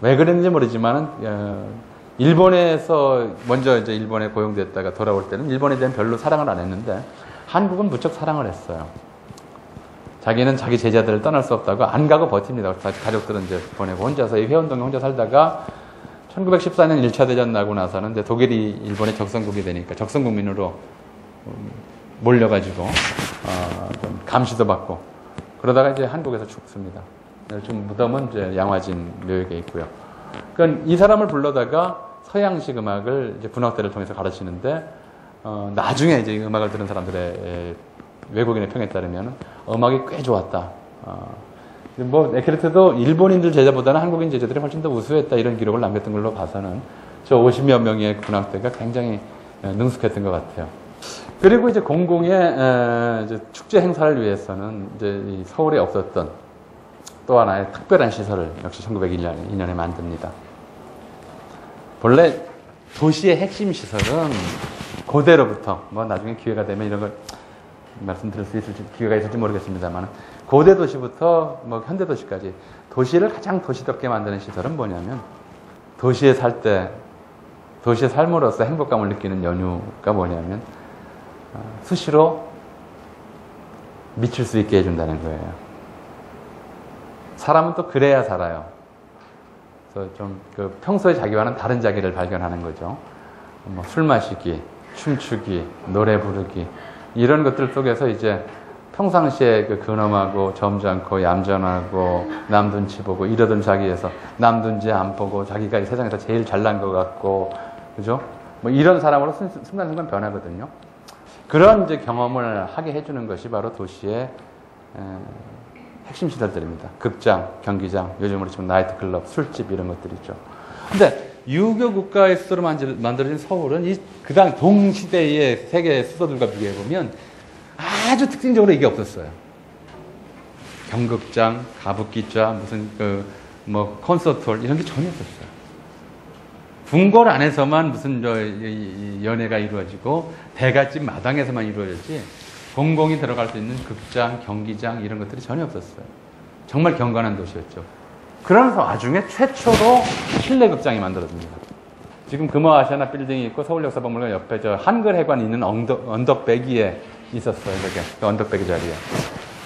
왜 그랬는지 모르지만은 어, 일본에서 먼저 이제 일본에 고용됐다가 돌아올 때는 일본에 대한 별로 사랑을 안 했는데 한국은 무척 사랑을 했어요. 자기는 자기 제자들을 떠날 수 없다고 안 가고 버팁니다. 가족들은 이제 보내고 혼자서 이 회원동에 혼자 살다가 1914년 1차 대전 나고 나서는 이제 독일이 일본의 적성국이 되니까 적성국민으로 몰려가지고 어, 좀 감시도 받고 그러다가 이제 한국에서 죽습니다. 좀 무덤은 이제 양화진 묘역에 있고요. 그러니까 이 사람을 불러다가 서양식 음악을 이제 군악대를 통해서 가르치는데 어, 나중에 이제 음악을 들은 사람들의 외국인의 평에 따르면 음악이 꽤 좋았다. 어, 뭐 에케르트도 일본인들 제자보다는 한국인 제자들이 훨씬 더 우수했다 이런 기록을 남겼던 걸로 봐서는 저 50여 명의 군악대가 굉장히 능숙했던 것 같아요. 그리고 이제 공공의 이제 축제 행사를 위해서는 이제 서울에 없었던 또 하나의 특별한 시설을 역시 1901년 2년에 만듭니다. 본래 도시의 핵심 시설은 고대로부터 뭐 나중에 기회가 되면 이런 걸 말씀드릴 수 있을지 기회가 있을지 모르겠습니다만 고대 도시부터 뭐 현대 도시까지 도시를 가장 도시답게 만드는 시설은 뭐냐면 도시에 살 때 도시의 삶으로서 행복감을 느끼는 연유가 뭐냐면 어, 수시로 미칠 수 있게 해준다는 거예요. 사람은 또 그래야 살아요. 그래서 좀 그 평소에 자기와는 다른 자기를 발견하는 거죠. 뭐 술 마시기, 춤추기, 노래 부르기 이런 것들 속에서 이제 평상시에 그 근엄하고 점잖고 얌전하고 남 눈치 보고 이러던 자기에서 남 눈치 안 보고 자기가 세상에서 제일 잘난 것 같고 그죠? 뭐 이런 사람으로 순간순간 변하거든요. 그런 이제 경험을 하게 해주는 것이 바로 도시의 핵심 시설들입니다. 극장, 경기장, 요즘으로 치면 나이트클럽, 술집 이런 것들이죠. 근데 유교 국가의 수도로 만들어진 서울은 이 그당 동시대의 세계 수도들과 비교해 보면 아주 특징적으로 이게 없었어요. 경극장, 가부키좌, 무슨 그 뭐 콘서트홀 이런 게 전혀 없었어요. 궁궐 안에서만 무슨 저 연애가 이루어지고 대갓집 마당에서만 이루어졌지 공공이 들어갈 수 있는 극장, 경기장 이런 것들이 전혀 없었어요. 정말 경건한 도시였죠. 그러면서 와중에 최초로 실내 극장이 만들어집니다. 지금 금호아시아나 빌딩이 있고 서울역사박물관 옆에 저 한글 해관이 있는 언덕, 언덕배기에 있었어요. 저게 그 언덕배기 자리에.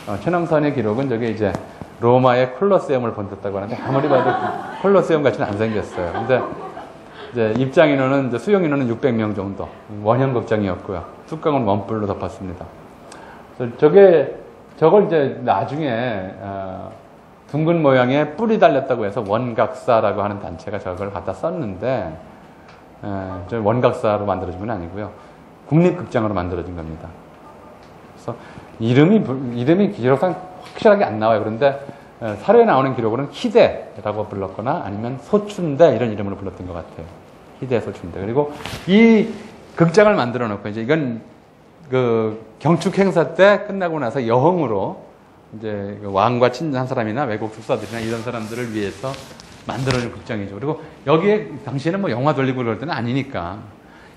어, 최남선의 기록은 저게 이제 로마의 콜로세움을 본떴다고 하는데 아무리 봐도 콜로세움 같이는 안 생겼어요. 근데 이제 입장 인원은 이제 수용 인원은 600명 정도 원형 극장이었고요. 뚜껑은 원뿔로 덮었습니다. 저게 저걸 이제 나중에 어, 둥근 모양의 뿔이 달렸다고 해서 원각사라고 하는 단체가 저걸 갖다 썼는데 어, 저 원각사로 만들어진 건 아니고요. 국립극장으로 만들어진 겁니다. 그래서 이름이 이름이 기록상 확실하게 안 나와요. 그런데 어, 사료에 나오는 기록으로는 희대라고 불렀거나 아니면 소춘대 이런 이름으로 불렀던 것 같아요. 희대 소춘대. 그리고 이 극장을 만들어 놓고 이제 이건 그 경축 행사 때 끝나고 나서 여흥으로 이제 그 왕과 친한 사람이나 외국 특사들이나 이런 사람들을 위해서 만들어진 극장이죠. 그리고 여기에 당시에는 뭐 영화 돌리고 그럴 때는 아니니까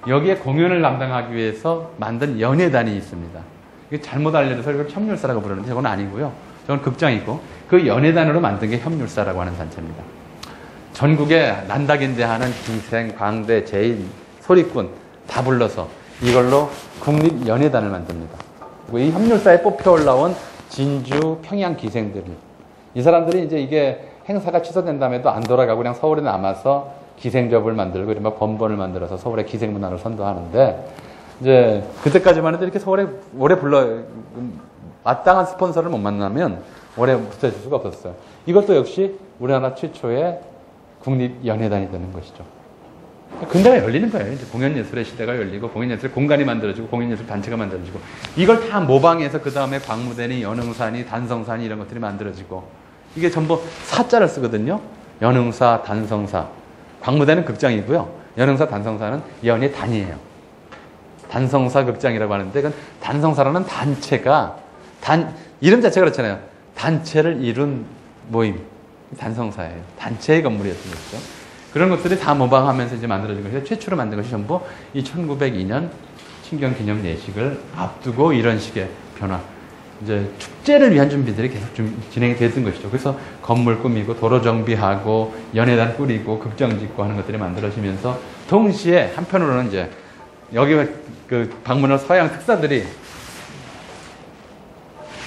여기에 공연을 담당하기 위해서 만든 연예단이 있습니다. 이게 잘못 알려져서 이걸 협률사라고 부르는데 저건 아니고요. 저건 극장이고 그 연예단으로 만든 게 협률사라고 하는 단체입니다. 전국에 난다 긴다 하는 기생, 광대, 재인, 소리꾼 다 불러서 이걸로 국립연예단을 만듭니다. 이 협률사에 뽑혀 올라온 진주, 평양 기생들이 이 사람들이 이제 이게 행사가 취소된 다음에도 안 돌아가고 그냥 서울에 남아서 기생집을 만들고 이른바 권번을 만들어서 서울의 기생 문화를 선도하는데 이제 그때까지만 해도 이렇게 서울에 오래 불러 마땅한 스폰서를 못 만나면 오래 붙어줄 수가 없었어요. 이것도 역시 우리나라 최초의 국립연예단이 되는 것이죠. 근대가 열리는 거예요. 이제 공연예술의 시대가 열리고 공연예술 공간이 만들어지고 공연예술 단체가 만들어지고 이걸 다 모방해서 그 다음에 광무대니 연흥산이 단성산이 이런 것들이 만들어지고 이게 전부 사자를 쓰거든요. 연흥사, 단성사. 광무대는 극장이고요. 연흥사, 단성사는 연예단이에요. 단성사 극장이라고 하는데 그건 단성사라는 단체가 단 이름 자체가 그렇잖아요. 단체를 이룬 모임 단성사예요. 단체의 건물이었던 거죠. 그런 것들이 다 모방하면서 이제 만들어진 것이 최초로 만든 것이 전부 이 1902년 신경 기념 예식을 앞두고 이런 식의 변화. 이제 축제를 위한 준비들이 계속 좀 진행이 됐던 것이죠. 그래서 건물 꾸미고 도로 정비하고 연회단 꾸리고 극장 짓고 하는 것들이 만들어지면서 동시에 한편으로는 이제 여기 그 방문할 서양 특사들이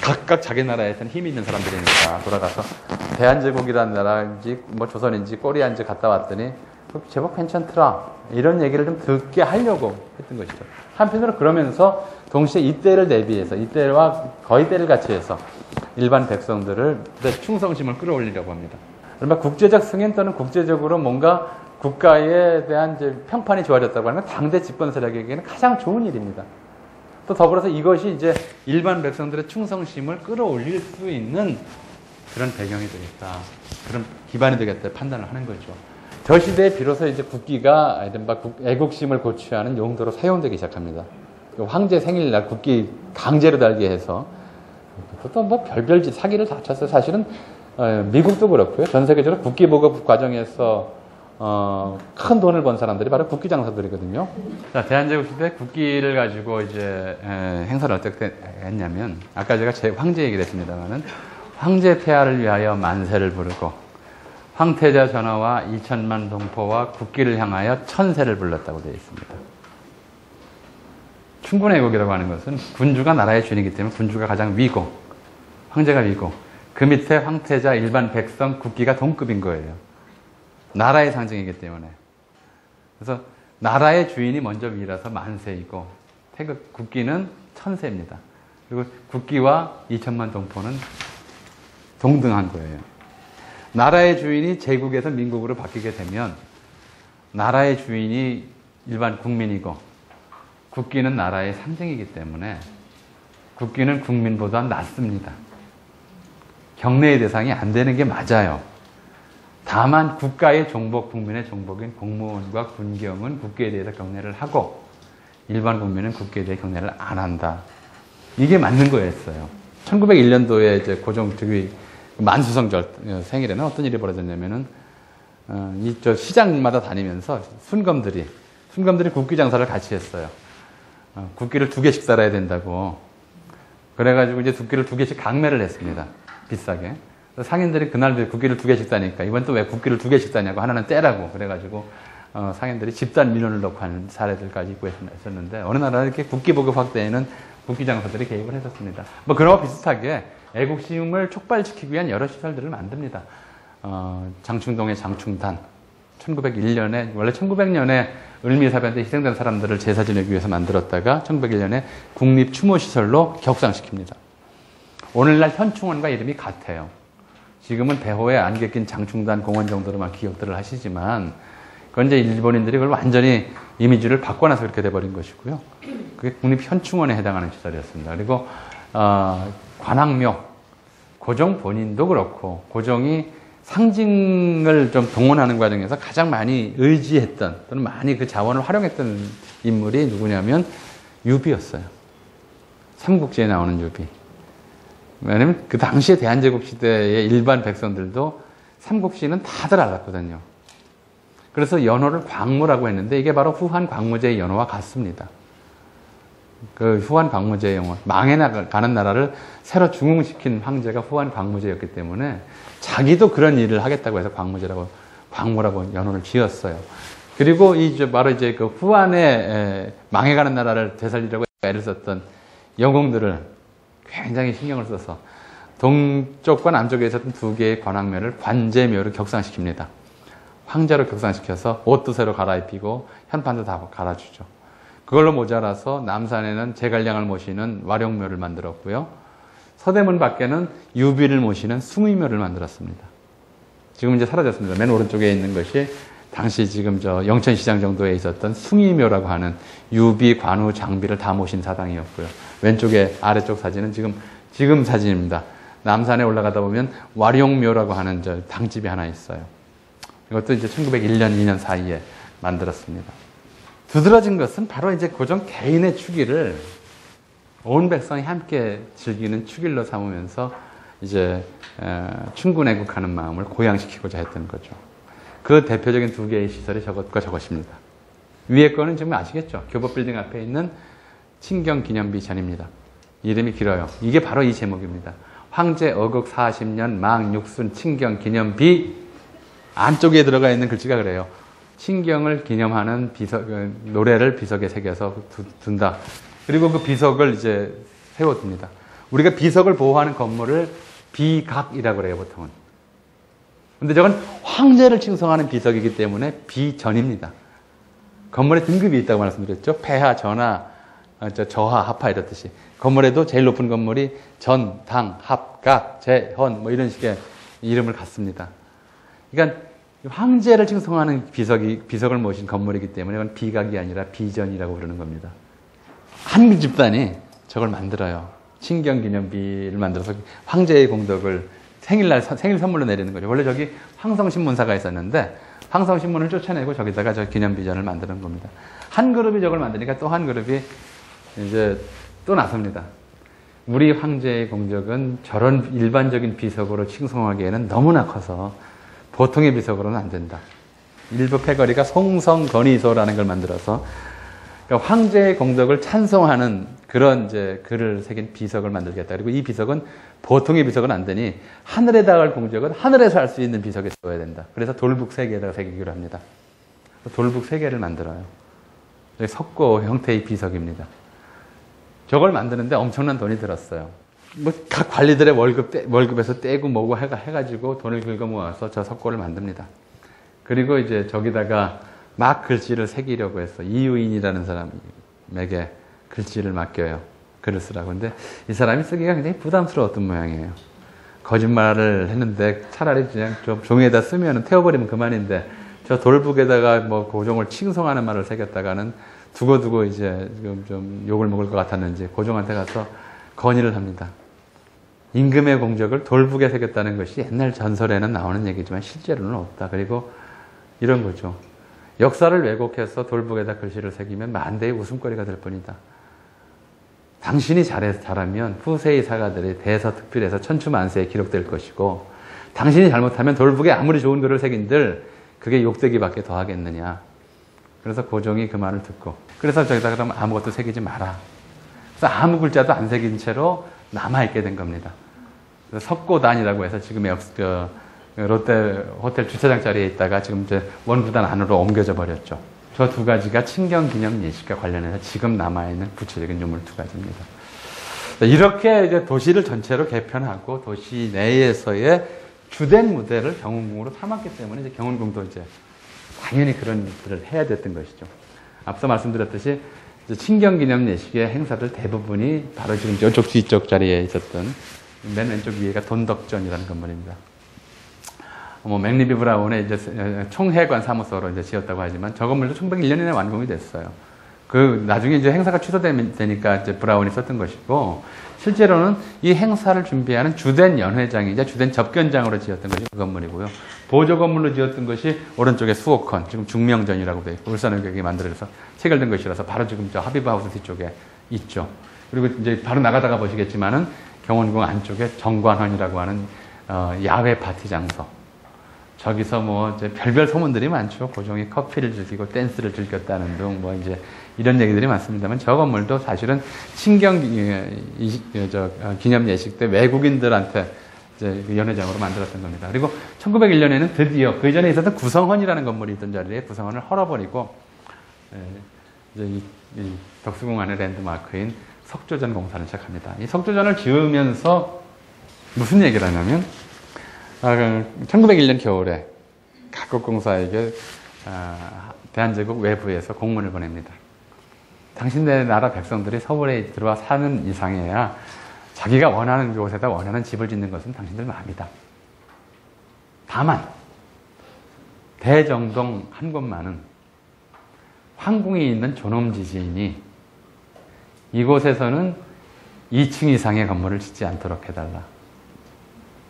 각각 자기 나라에서는 힘이 있는 사람들이니까 돌아가서 대한제국이라는 나라인지 뭐 조선인지 꼬리안지 갔다 왔더니 제법 괜찮더라 이런 얘기를 좀 듣게 하려고 했던 것이죠. 한편으로 그러면서 동시에 이때를 대비해서 이때와 거의 때를 같이 해서 일반 백성들을 충성심을 끌어올리려고 합니다. 그러면 국제적 승인 또는 국제적으로 뭔가 국가에 대한 이제 평판이 좋아졌다고 하는 건 당대 집권 세력에게는 가장 좋은 일입니다. 또 더불어서 이것이 이제 일반 백성들의 충성심을 끌어올릴 수 있는 그런 배경이 되겠다. 그런 기반이 되겠다 판단을 하는 거죠. 저 시대에 비로소 이제 국기가 애국심을 고취하는 용도로 사용되기 시작합니다. 그 황제 생일날 국기 강제로 달게 해서 그것도 뭐 별별 짓 사기를 다 쳤어요. 사실은 어, 미국도 그렇고요. 전 세계적으로 국기 보급 과정에서 어, 큰 돈을 번 사람들이 바로 국기 장사들이거든요. 자, 대한제국 시대 국기를 가지고 이제 에, 행사를 어떻게 했냐면 아까 제가 제 황제 얘기를 했습니다만은 황제 폐하를 위하여 만세를 부르고 황태자 전하와 2천만 동포와 국기를 향하여 천세를 불렀다고 되어 있습니다. 충군애국이라고 하는 것은 군주가 나라의 주인이기 때문에 군주가 가장 위고 황제가 위고 그 밑에 황태자 일반 백성 국기가 동급인 거예요. 나라의 상징이기 때문에. 그래서 나라의 주인이 먼저 위라서 만세이고 태극 국기는 천세입니다. 그리고 국기와 2천만 동포는 동등한 거예요. 나라의 주인이 제국에서 민국으로 바뀌게 되면 나라의 주인이 일반 국민이고 국기는 나라의 상징이기 때문에 국기는 국민보다 낫습니다. 경례의 대상이 안 되는 게 맞아요. 다만 국가의 종복, 국민의 종복인 공무원과 군경은 국기에 대해서 경례를 하고 일반 국민은 국기에 대해 경례를 안 한다. 이게 맞는 거였어요. 1901년도에 이제 고종 즉위 만수성절 어, 생일에는 어떤 일이 벌어졌냐면은 어, 이저 시장마다 다니면서 순검들이 순검들이 국기 장사를 같이 했어요. 어, 국기를 두 개씩 달아야 된다고. 그래가지고 이제 국기를 두 개씩 강매를 했습니다. 비싸게. 상인들이 그날 국기를 두 개씩 따니까 이번 또 왜 국기를 두 개씩 따냐고 하나는 떼라고 그래가지고 어, 상인들이 집단 민원을 넣고 하는 사례들까지 있고 했었는데 어느 나라 이렇게 국기 보급 확대에는 국기 장사들이 개입을 했었습니다. 뭐 그런 거 비슷하게 애국심을 촉발시키기 위한 여러 시설들을 만듭니다. 어, 장충동의 장충단 1901년에 원래 1900년에 을미사변 때 희생된 사람들을 제사 지내기 위해서 만들었다가 1901년에 국립 추모시설로 격상시킵니다. 오늘날 현충원과 이름이 같아요. 지금은 배호에 안개 낀 장충단 공원 정도로만 기억들을 하시지만 그건 이제 일본인들이 그걸 완전히 이미지를 바꿔놔서 그렇게 돼버린 것이고요. 그게 국립현충원에 해당하는 시설이었습니다. 그리고 어, 관악묘 고종 본인도 그렇고 고종이 상징을 좀 동원하는 과정에서 가장 많이 의지했던 또는 많이 그 자원을 활용했던 인물이 누구냐면 유비였어요. 삼국지에 나오는 유비. 왜냐면 그 당시에 대한제국 시대의 일반 백성들도 삼국시는 다들 알았거든요. 그래서 연호를 광무라고 했는데 이게 바로 후한 광무제의 연호와 같습니다. 그 후한 광무제의 영호, 망해 나가는 나라를 새로 중흥시킨 황제가 후한 광무제였기 때문에 자기도 그런 일을 하겠다고 해서 광무제라고 광무라고 연호를 지었어요. 그리고 이 바로 이제 그 후한의 망해가는 나라를 되살리려고 애를 썼던 영웅들을 굉장히 신경을 써서 동쪽과 남쪽에 있었던 두 개의 관악묘를 관제묘를 격상시킵니다. 황제로 격상시켜서 옷도 새로 갈아입히고 현판도 다 갈아주죠. 그걸로 모자라서 남산에는 제갈량을 모시는 와룡묘를 만들었고요. 서대문 밖에는 유비를 모시는 숭의묘를 만들었습니다. 지금 이제 사라졌습니다. 맨 오른쪽에 있는 것이 당시 지금 저 영천시장 정도에 있었던 숭의묘라고 하는 유비, 관우, 장비를 다 모신 사당이었고요. 왼쪽에 아래쪽 사진은 지금 지금 사진입니다. 남산에 올라가다 보면 와룡묘라고 하는 저 당집이 하나 있어요. 이것도 이제 1901년, 2년 사이에 만들었습니다. 두드러진 것은 바로 이제 고종 개인의 축일을 온 백성이 함께 즐기는 축일로 삼으면서 이제 충군 애국하는 마음을 고양시키고자 했던 거죠. 그 대표적인 두 개의 시설이 저것과 저것입니다. 위에 거는 지금 아시겠죠? 교보 빌딩 앞에 있는 친경 기념비 전입니다. 이름이 길어요. 이게 바로 이 제목입니다. 황제 어극 40년 망육순 친경 기념비 안쪽에 들어가 있는 글씨가 그래요. 친경을 기념하는 비석, 그 노래를 비석에 새겨서 둔다. 그리고 그 비석을 이제 세워둡니다. 우리가 비석을 보호하는 건물을 비각이라고 그래요, 보통은. 근데 저건 황제를 칭송하는 비석이기 때문에 비전입니다. 건물에 등급이 있다고 말씀드렸죠. 폐하, 전하, 어, 저하, 합하 이렇듯이. 건물에도 제일 높은 건물이 전, 당, 합, 각, 재, 헌, 뭐 이런 식의 이름을 갖습니다. 그러니까 황제를 칭송하는 비석이, 비석을 모신 건물이기 때문에 이건 비각이 아니라 비전이라고 부르는 겁니다. 한 집단이 저걸 만들어요. 신경 기념비를 만들어서 황제의 공덕을 생일날 생일 선물로 내리는 거죠. 원래 저기 황성신문사가 있었는데 황성신문을 쫓아내고 저기다가 저 기념비전을 만드는 겁니다. 한 그룹이 저걸 만드니까 또 한 그룹이 이제 또 나섭니다. 우리 황제의 공적은 저런 일반적인 비석으로 칭송하기에는 너무나 커서 보통의 비석으로는 안 된다. 일부 패거리가 송성건의소라는 걸 만들어서 그러니까 황제의 공덕을 찬송하는 그런 이제 글을 새긴 비석을 만들겠다. 그리고 이 비석은 보통의 비석은 안 되니 하늘에 닿을 공적은 하늘에서 할 수 있는 비석에 써야 된다. 그래서 돌북 세 개에다가 새기기로 합니다. 돌북 세 개를 만들어요. 석고 형태의 비석입니다. 저걸 만드는데 엄청난 돈이 들었어요. 뭐 각 관리들의 월급 떼, 월급에서 떼고 뭐고 해가 해가지고 돈을 긁어 모아서 저 석고를 만듭니다. 그리고 이제 저기다가 막 글씨를 새기려고 했어. 이유인이라는 사람에게 글씨를 맡겨요. 글을 쓰라고. 근데 이 사람이 쓰기가 굉장히 부담스러웠던 모양이에요. 거짓말을 했는데 차라리 그냥 좀 종이에다 쓰면 태워버리면 그만인데 저 돌북에다가 뭐 고종을 칭송하는 말을 새겼다가는 두고두고 이제 좀, 좀 욕을 먹을 것 같았는지 고종한테 가서 건의를 합니다. 임금의 공적을 돌북에 새겼다는 것이 옛날 전설에는 나오는 얘기지만 실제로는 없다. 그리고 이런 거죠. 역사를 왜곡해서 돌북에다 글씨를 새기면 만대의 웃음거리가 될 뿐이다. 당신이 잘해서 잘하면 후세의 사가들이 대서특필해서 천추만세에 기록될 것이고 당신이 잘못하면 돌북에 아무리 좋은 글을 새긴들 그게 욕되기밖에 더 하겠느냐. 그래서 고종이 그 말을 듣고 그래서 저기다 그러면 아무것도 새기지 마라. 그래서 아무 글자도 안 새긴 채로 남아있게 된 겁니다. 석고단이라고 해서 지금의 그 롯데 호텔 주차장 자리에 있다가 지금 이제 원구단 안으로 옮겨져 버렸죠. 저 두 가지가 친경 기념 예식과 관련해서 지금 남아있는 구체적인 유물 두 가지입니다. 이렇게 이제 도시를 전체로 개편하고 도시 내에서의 주된 무대를 경운궁으로 삼았기 때문에 이제 경운궁도 이제 당연히 그런 일들을 해야 됐던 것이죠. 앞서 말씀드렸듯이 친경 기념 예식의 행사들 대부분이 바로 지금 이쪽 뒤쪽 자리에 있었던 맨 왼쪽 위에가 돈덕전이라는 건물입니다. 뭐 맥리비 브라운의 이제 총회관 사무소로 이제 지었다고 하지만 저 건물도 1901년에 완공이 됐어요. 그 나중에 이제 행사가 취소되니까 이제 브라운이 썼던 것이고 실제로는 이 행사를 준비하는 주된 연회장이자 주된 접견장으로 지었던 것이 그 건물이고요. 보조 건물로 지었던 것이 오른쪽에 수옥헌, 지금 중명전이라고 되어 있고 을사늑약 여기 만들어서 체결된 것이라서 바로 지금 저 하비브하우스 뒤쪽에 있죠. 그리고 이제 바로 나가다가 보시겠지만은 경운궁 안쪽에 정관헌이라고 하는 어, 야외 파티 장소. 저기서 뭐 이제 별별 소문들이 많죠. 고종이 커피를 즐기고 댄스를 즐겼다는 등 뭐 이제 이런 얘기들이 많습니다만 저 건물도 사실은 친경 저 어, 기념 예식 때 외국인들한테 그 연회장으로 만들었던 겁니다. 그리고 1901년에는 드디어 그 전에 있었던 구성헌이라는 건물이 있던 자리에 구성헌을 헐어버리고 예, 이제 이, 이 덕수궁 안의 랜드마크인 석조전 공사를 시작합니다. 이 석조전을 지으면서 무슨 얘기를 하냐면 아, 1901년 그 겨울에 각국 공사에게 아, 대한제국 외부에서 공문을 보냅니다. 당신네 나라 백성들이 서울에 들어와 사는 이상해야 자기가 원하는 곳에다 원하는 집을 짓는 것은 당신들 마음이다. 다만 대정동 한 곳만은 황궁에 있는 존엄지지인이 이곳에서는 2층 이상의 건물을 짓지 않도록 해달라.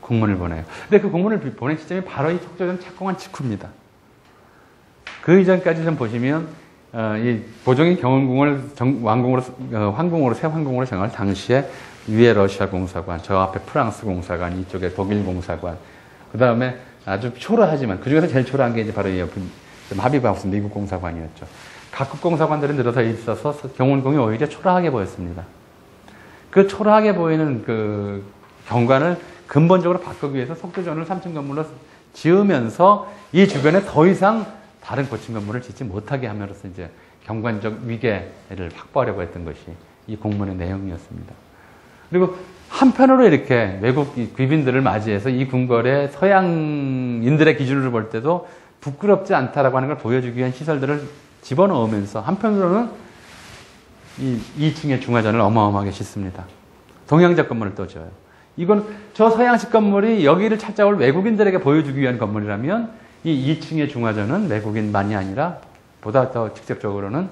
공문을 보내요. 근데 그 공문을 보낸 시점이 바로 이 속조전 착공한 직후입니다. 그 이전까지 좀 보시면 어, 이 보종이 경운궁을 정, 왕궁으로 어, 황궁으로 새 황궁으로 정할 당시에 위에 러시아 공사관, 저 앞에 프랑스 공사관, 이쪽에 독일 공사관, 그 다음에 아주 초라하지만 그 중에서 제일 초라한 게 이제 바로 이 하비바우스 미국 공사관이었죠. 각국 공사관들이 늘어서 있어서 경운궁이 오히려 초라하게 보였습니다. 그 초라하게 보이는 그 경관을 근본적으로 바꾸기 위해서 속도전을 3층 건물로 지으면서 이 주변에 더 이상 다른 고층 건물을 짓지 못하게 함으로써 이제 경관적 위계를 확보하려고 했던 것이 이 공문의 내용이었습니다. 그리고 한편으로 이렇게 외국 귀빈들을 맞이해서 이 궁궐에 서양인들의 기준으로 볼 때도 부끄럽지 않다라고 하는 걸 보여주기 위한 시설들을 집어넣으면서 한편으로는 이 2층의 중화전을 어마어마하게 짓습니다. 동양적 건물을 또 지어요. 이건 저 서양식 건물이 여기를 찾아올 외국인들에게 보여주기 위한 건물이라면 이 2층의 중화전은 외국인만이 아니라 보다 더 직접적으로는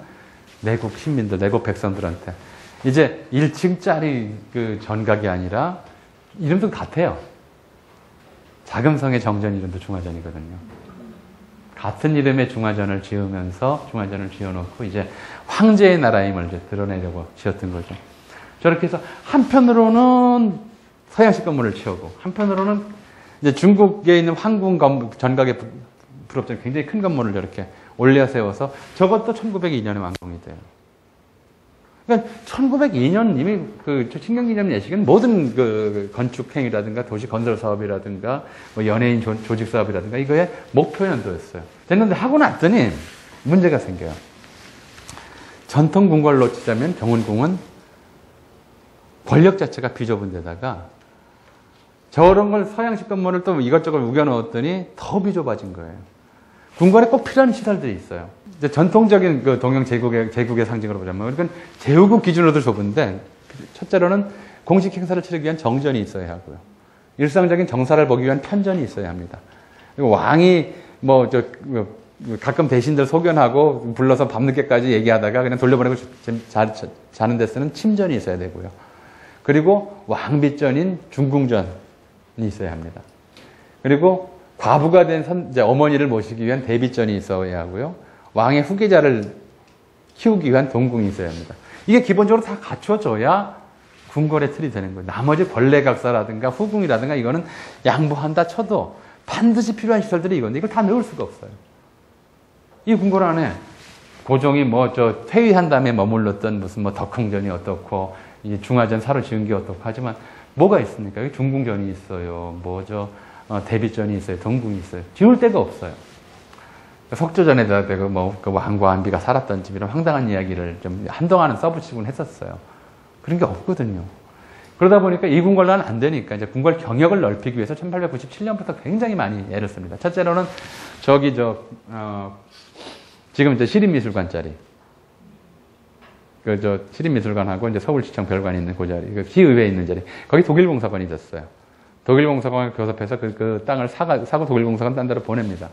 내국 시민들, 내국 백성들한테 이제 1층짜리 그 전각이 아니라 이름도 같아요. 자금성의 정전 이름도 중화전이거든요. 같은 이름의 중화전을 지으면서 중화전을 지어놓고 이제 황제의 나라임을 이제 드러내려고 지었던 거죠. 저렇게 해서 한편으로는 서양식 건물을 치우고 한편으로는 이제 중국에 있는 황궁 전각에 부럽던 굉장히 큰 건물을 이렇게 올려 세워서 저것도 1902년에 완공이 돼요. 그러니까 1902년 이미 그 신경기념 예식은 모든 그 건축 행위라든가 도시 건설 사업이라든가 뭐 연예인 조, 조직 사업이라든가 이거의 목표 연도였어요. 됐는데 하고 났더니 문제가 생겨요. 전통 궁궐로 치자면 경운궁은 권력 자체가 비좁은 데다가 저런 걸 서양식 건물을 또 이것저것 우겨 넣었더니 더 비좁아진 거예요. 궁궐에 꼭 필요한 시설들이 있어요. 이제 전통적인 그 동양 제국의, 제국의 상징으로 보자면, 그러니까 제후국 기준으로도 좁은데, 첫째로는 공식 행사를 치르기 위한 정전이 있어야 하고요. 일상적인 정사를 보기 위한 편전이 있어야 합니다. 그리고 왕이 뭐, 저, 뭐, 가끔 대신들 소견하고 불러서 밤늦게까지 얘기하다가 그냥 돌려보내고 자, 자, 자는 데 쓰는 침전이 있어야 되고요. 그리고 왕비전인 중궁전이 있어야 합니다. 그리고 과부가 된 선, 어머니를 모시기 위한 대비전이 있어야 하고요. 왕의 후계자를 키우기 위한 동궁이 있어야 합니다. 이게 기본적으로 다 갖춰져야 궁궐의 틀이 되는 거예요. 나머지 권례각사라든가 후궁이라든가 이거는 양보한다 쳐도 반드시 필요한 시설들이 이건데 이걸 다 넣을 수가 없어요. 이 궁궐 안에 고종이 뭐 저 퇴위한 다음에 머물렀던 무슨 뭐 덕흥전이 어떻고 이 중화전 사로 지은 게 어떻고 하지만 뭐가 있습니까? 중궁전이 있어요. 뭐저 어, 대비전이 있어요. 동궁이 있어요. 지울 데가 없어요. 석조전에다 대고 뭐 그 왕과 안비가 살았던 집 이런 황당한 이야기를 좀 한동안은 써붙이곤 했었어요. 그런 게 없거든요. 그러다 보니까 이 궁궐로는 안 되니까 이제 궁궐 경역을 넓히기 위해서 1897년부터 굉장히 많이 애를 씁니다. 첫째로는 저기 저 어, 지금 이제 시립미술관 자리 그 저 시립미술관하고 이제 서울시청 별관이 있는 그 자리, 그 시의회에 있는 자리 거기 독일공사관이 있었어요. 독일공사관을 교섭해서 그, 그 땅을 사가, 사고 독일공사관 딴 데로 보냅니다.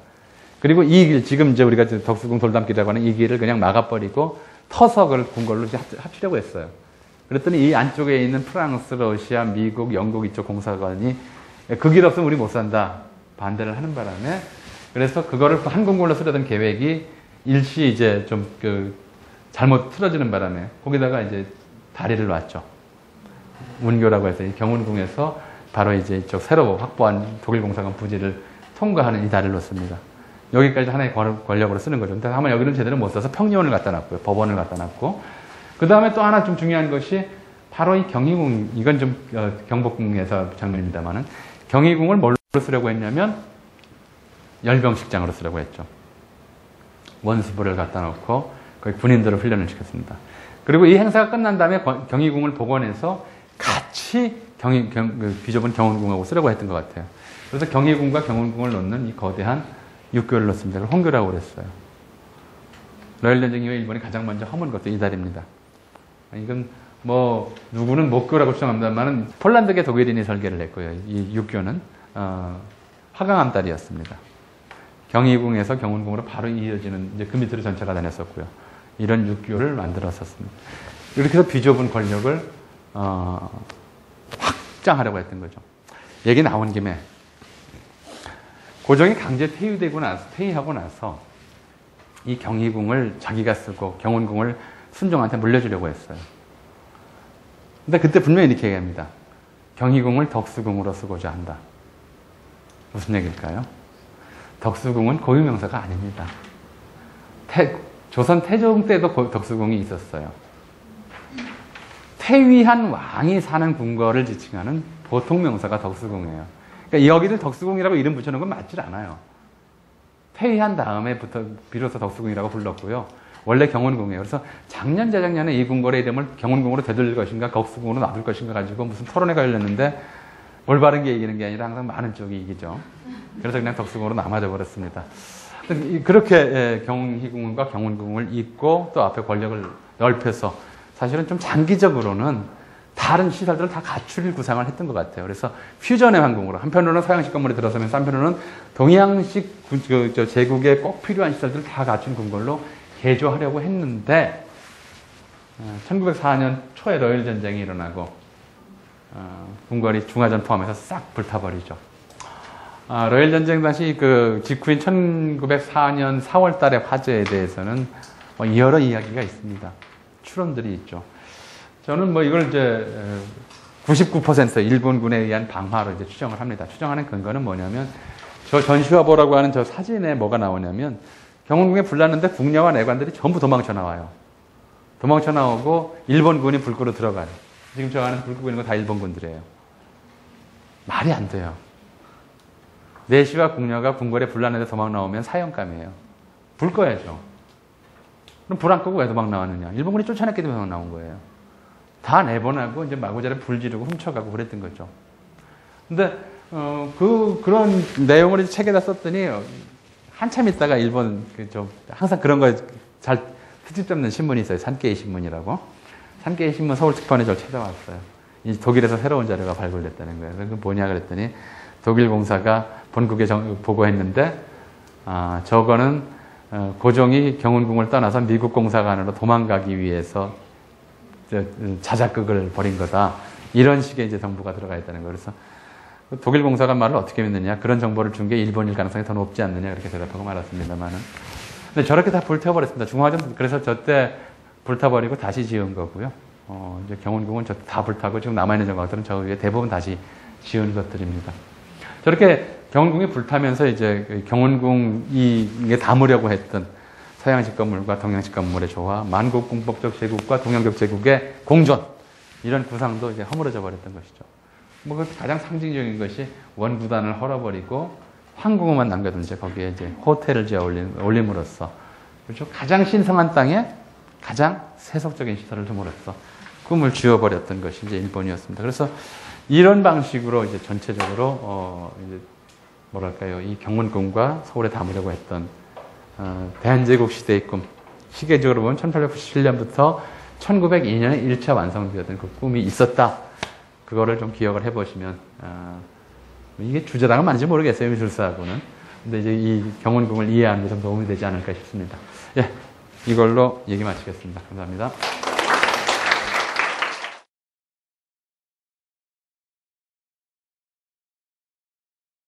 그리고 이 길, 지금 이제 우리가 덕수궁 돌담길이라고 하는 이 길을 그냥 막아버리고 터석을 궁궐로 합치려고 했어요. 그랬더니 이 안쪽에 있는 프랑스, 러시아, 미국, 영국 이쪽 공사관이 그 길 없으면 우리 못 산다. 반대를 하는 바람에 그래서 그거를 한 궁궐로 쓰려던 계획이 일시 이제 좀그 잘못 틀어지는 바람에 거기다가 이제 다리를 놨죠. 문교라고 해서 이 경운궁에서 바로 이제 이쪽 새로 확보한 독일 공사관 부지를 통과하는 이 다리를 놓습니다. 여기까지 하나의 권력으로 쓰는 거죠. 근데 아마 여기는 제대로 못 써서 평리원을 갖다 놨고요. 법원을 갖다 놨고. 그 다음에 또 하나 좀 중요한 것이 바로 이 경희궁, 이건 좀 어, 경복궁에서 장면입니다만은 경희궁을 뭘로 쓰려고 했냐면 열병식장으로 쓰려고 했죠. 원수부를 갖다 놓고 거기 군인들을 훈련을 시켰습니다. 그리고 이 행사가 끝난 다음에 경희궁을 복원해서 같이 경희, 경, 그 비좁은 경운궁하고 쓰려고 했던 것 같아요. 그래서 경희궁과 경운궁을 놓는 이 거대한 육교를 넣습니다. 그걸 홍교라고 그랬어요. 러일 전쟁 이후에 일본이 가장 먼저 허문 것도 이 다리입니다. 이건 뭐 누구는 목교라고 주장합니다만은 폴란드계 독일인이 설계를 했고요. 이 육교는 어, 화강암 다리였습니다. 경희궁에서 경운궁으로 바로 이어지는 이제 그 밑으로 전체가 다녔었고요. 이런 육교를 만들었었습니다. 이렇게 해서 비좁은 권력을 어, 확장하려고 했던 거죠. 얘기 나온 김에 고종이 강제 퇴위되고 나서 퇴위하고 나서 이 경희궁을 자기가 쓰고 경운궁을 순종한테 물려주려고 했어요. 근데 그때 분명히 이렇게 얘기합니다. 경희궁을 덕수궁으로 쓰고자 한다. 무슨 얘기일까요? 덕수궁은 고유명사가 아닙니다. 태, 조선 태종 때도 덕수궁이 있었어요. 태위한 왕이 사는 궁궐을 지칭하는 보통 명사가 덕수궁이에요. 그러니까 여기를 덕수궁이라고 이름 붙여놓은 건 맞질 않아요. 퇴위한 다음에부터 비로소 덕수궁이라고 불렀고요. 원래 경운궁이에요. 그래서 작년, 재작년에 이 궁궐의 이름을 경운궁으로 되돌릴 것인가, 덕수궁으로 놔둘 것인가 가지고 무슨 토론회가 열렸는데 올바른 게 이기는 게 아니라 항상 많은 쪽이 이기죠. 그래서 그냥 덕수궁으로 남아져 버렸습니다. 그렇게 예, 경희궁과 경운궁을 잇고 또 앞에 권력을 넓혀서 사실은 좀 장기적으로는 다른 시설들을 다 갖출 구상을 했던 것 같아요. 그래서 퓨전의 황궁으로 한편으로는 서양식 건물이 들어서면서 한편으로는 동양식 그, 저 제국에 꼭 필요한 시설들을 다 갖춘 궁궐로 개조하려고 했는데 1904년 어, 초에 러일 전쟁이 일어나고 어, 궁궐이 중화전 포함해서 싹 불타버리죠. 아, 러일 전쟁 당시 그 직후인 1904년 4월 달의 화재에 대해서는 뭐 여러 이야기가 있습니다. 추론들이 있죠. 저는 뭐 이걸 이제 99% 일본군에 의한 방화로 이제 추정을 합니다. 추정하는 근거는 뭐냐면 저 전시화보라고 하는 저 사진에 뭐가 나오냐면 경운궁에 불났는데 궁녀와 내관들이 전부 도망쳐 나와요. 도망쳐 나오고 일본군이 불 끄러 들어가요. 지금 저 안에 불 끄고 있는 거 다 일본군들이에요. 말이 안 돼요. 내시와 궁녀가 궁궐에 불났는데 도망 나오면 사형감이에요. 불 꺼야죠. 그럼 불 안 끄고 왜 도망 나왔느냐? 일본군이 쫓아냈기 때문에 도망 나온 거예요. 다 내보내고 이제 마구자리 불 지르고 훔쳐가고 그랬던 거죠. 근데 어, 그 그런 내용을 책에다 썼더니 한참 있다가 일본 그좀 항상 그런 거잘 트집 잡는 신문이 있어요. 산케이 신문이라고. 산케이 신문 서울 특파원에 저를 찾아왔어요. 이 독일에서 새로운 자료가 발굴됐다는 거예요. 그 뭐냐 그랬더니 독일 공사가 본국에 보고했는데 아, 저거는 어, 고종이 경운궁을 떠나서 미국 공사관으로 도망가기 위해서 자작극을 벌인 거다. 이런 식의 이제 정보가 들어가 있다는 거예요. 그래서 독일 공사관 말을 어떻게 믿느냐 그런 정보를 준 게 일본일 가능성이 더 높지 않느냐 그렇게 대답하고 말았습니다만은 근데 저렇게 다 불태워버렸습니다. 중화전 그래서 저때 불타버리고 다시 지은 거고요. 어, 이제 경운궁은 저 다 불타고 지금 남아있는 정각들은 저 위에 대부분 다시 지은 것들입니다. 저렇게 경운궁이 불타면서 이제 이게 담으려고 했던 서양식 건물과 동양식 건물의 조화, 만국공법적 제국과 동양적 제국의 공존 이런 구상도 이제 허물어져 버렸던 것이죠. 뭐그 가장 상징적인 것이 원구단을 헐어버리고 황궁만 남겨둔 채 거기에 이제 호텔을 지어 올림, 올림 으로써 그렇죠. 가장 신성한 땅에 가장 세속적인 시설을 둠으로써 꿈을 쥐어버렸던 것이 이제 일본이었습니다. 그래서 이런 방식으로 이제 전체적으로 어 이제 뭐랄까요 이 경문궁과 서울에 담으려고 했던 어 대한제국 시대의 꿈 시계적으로 보면 1897년부터 1902년에 1차 완성되었던 그 꿈이 있었다. 그거를 좀 기억을 해보시면 어 이게 주제당은 맞는지 모르겠어요 미술사하고는. 근데 이제 이 경운궁을 이해하는 데 좀 도움이 되지 않을까 싶습니다. 예, 이걸로 얘기 마치겠습니다. 감사합니다.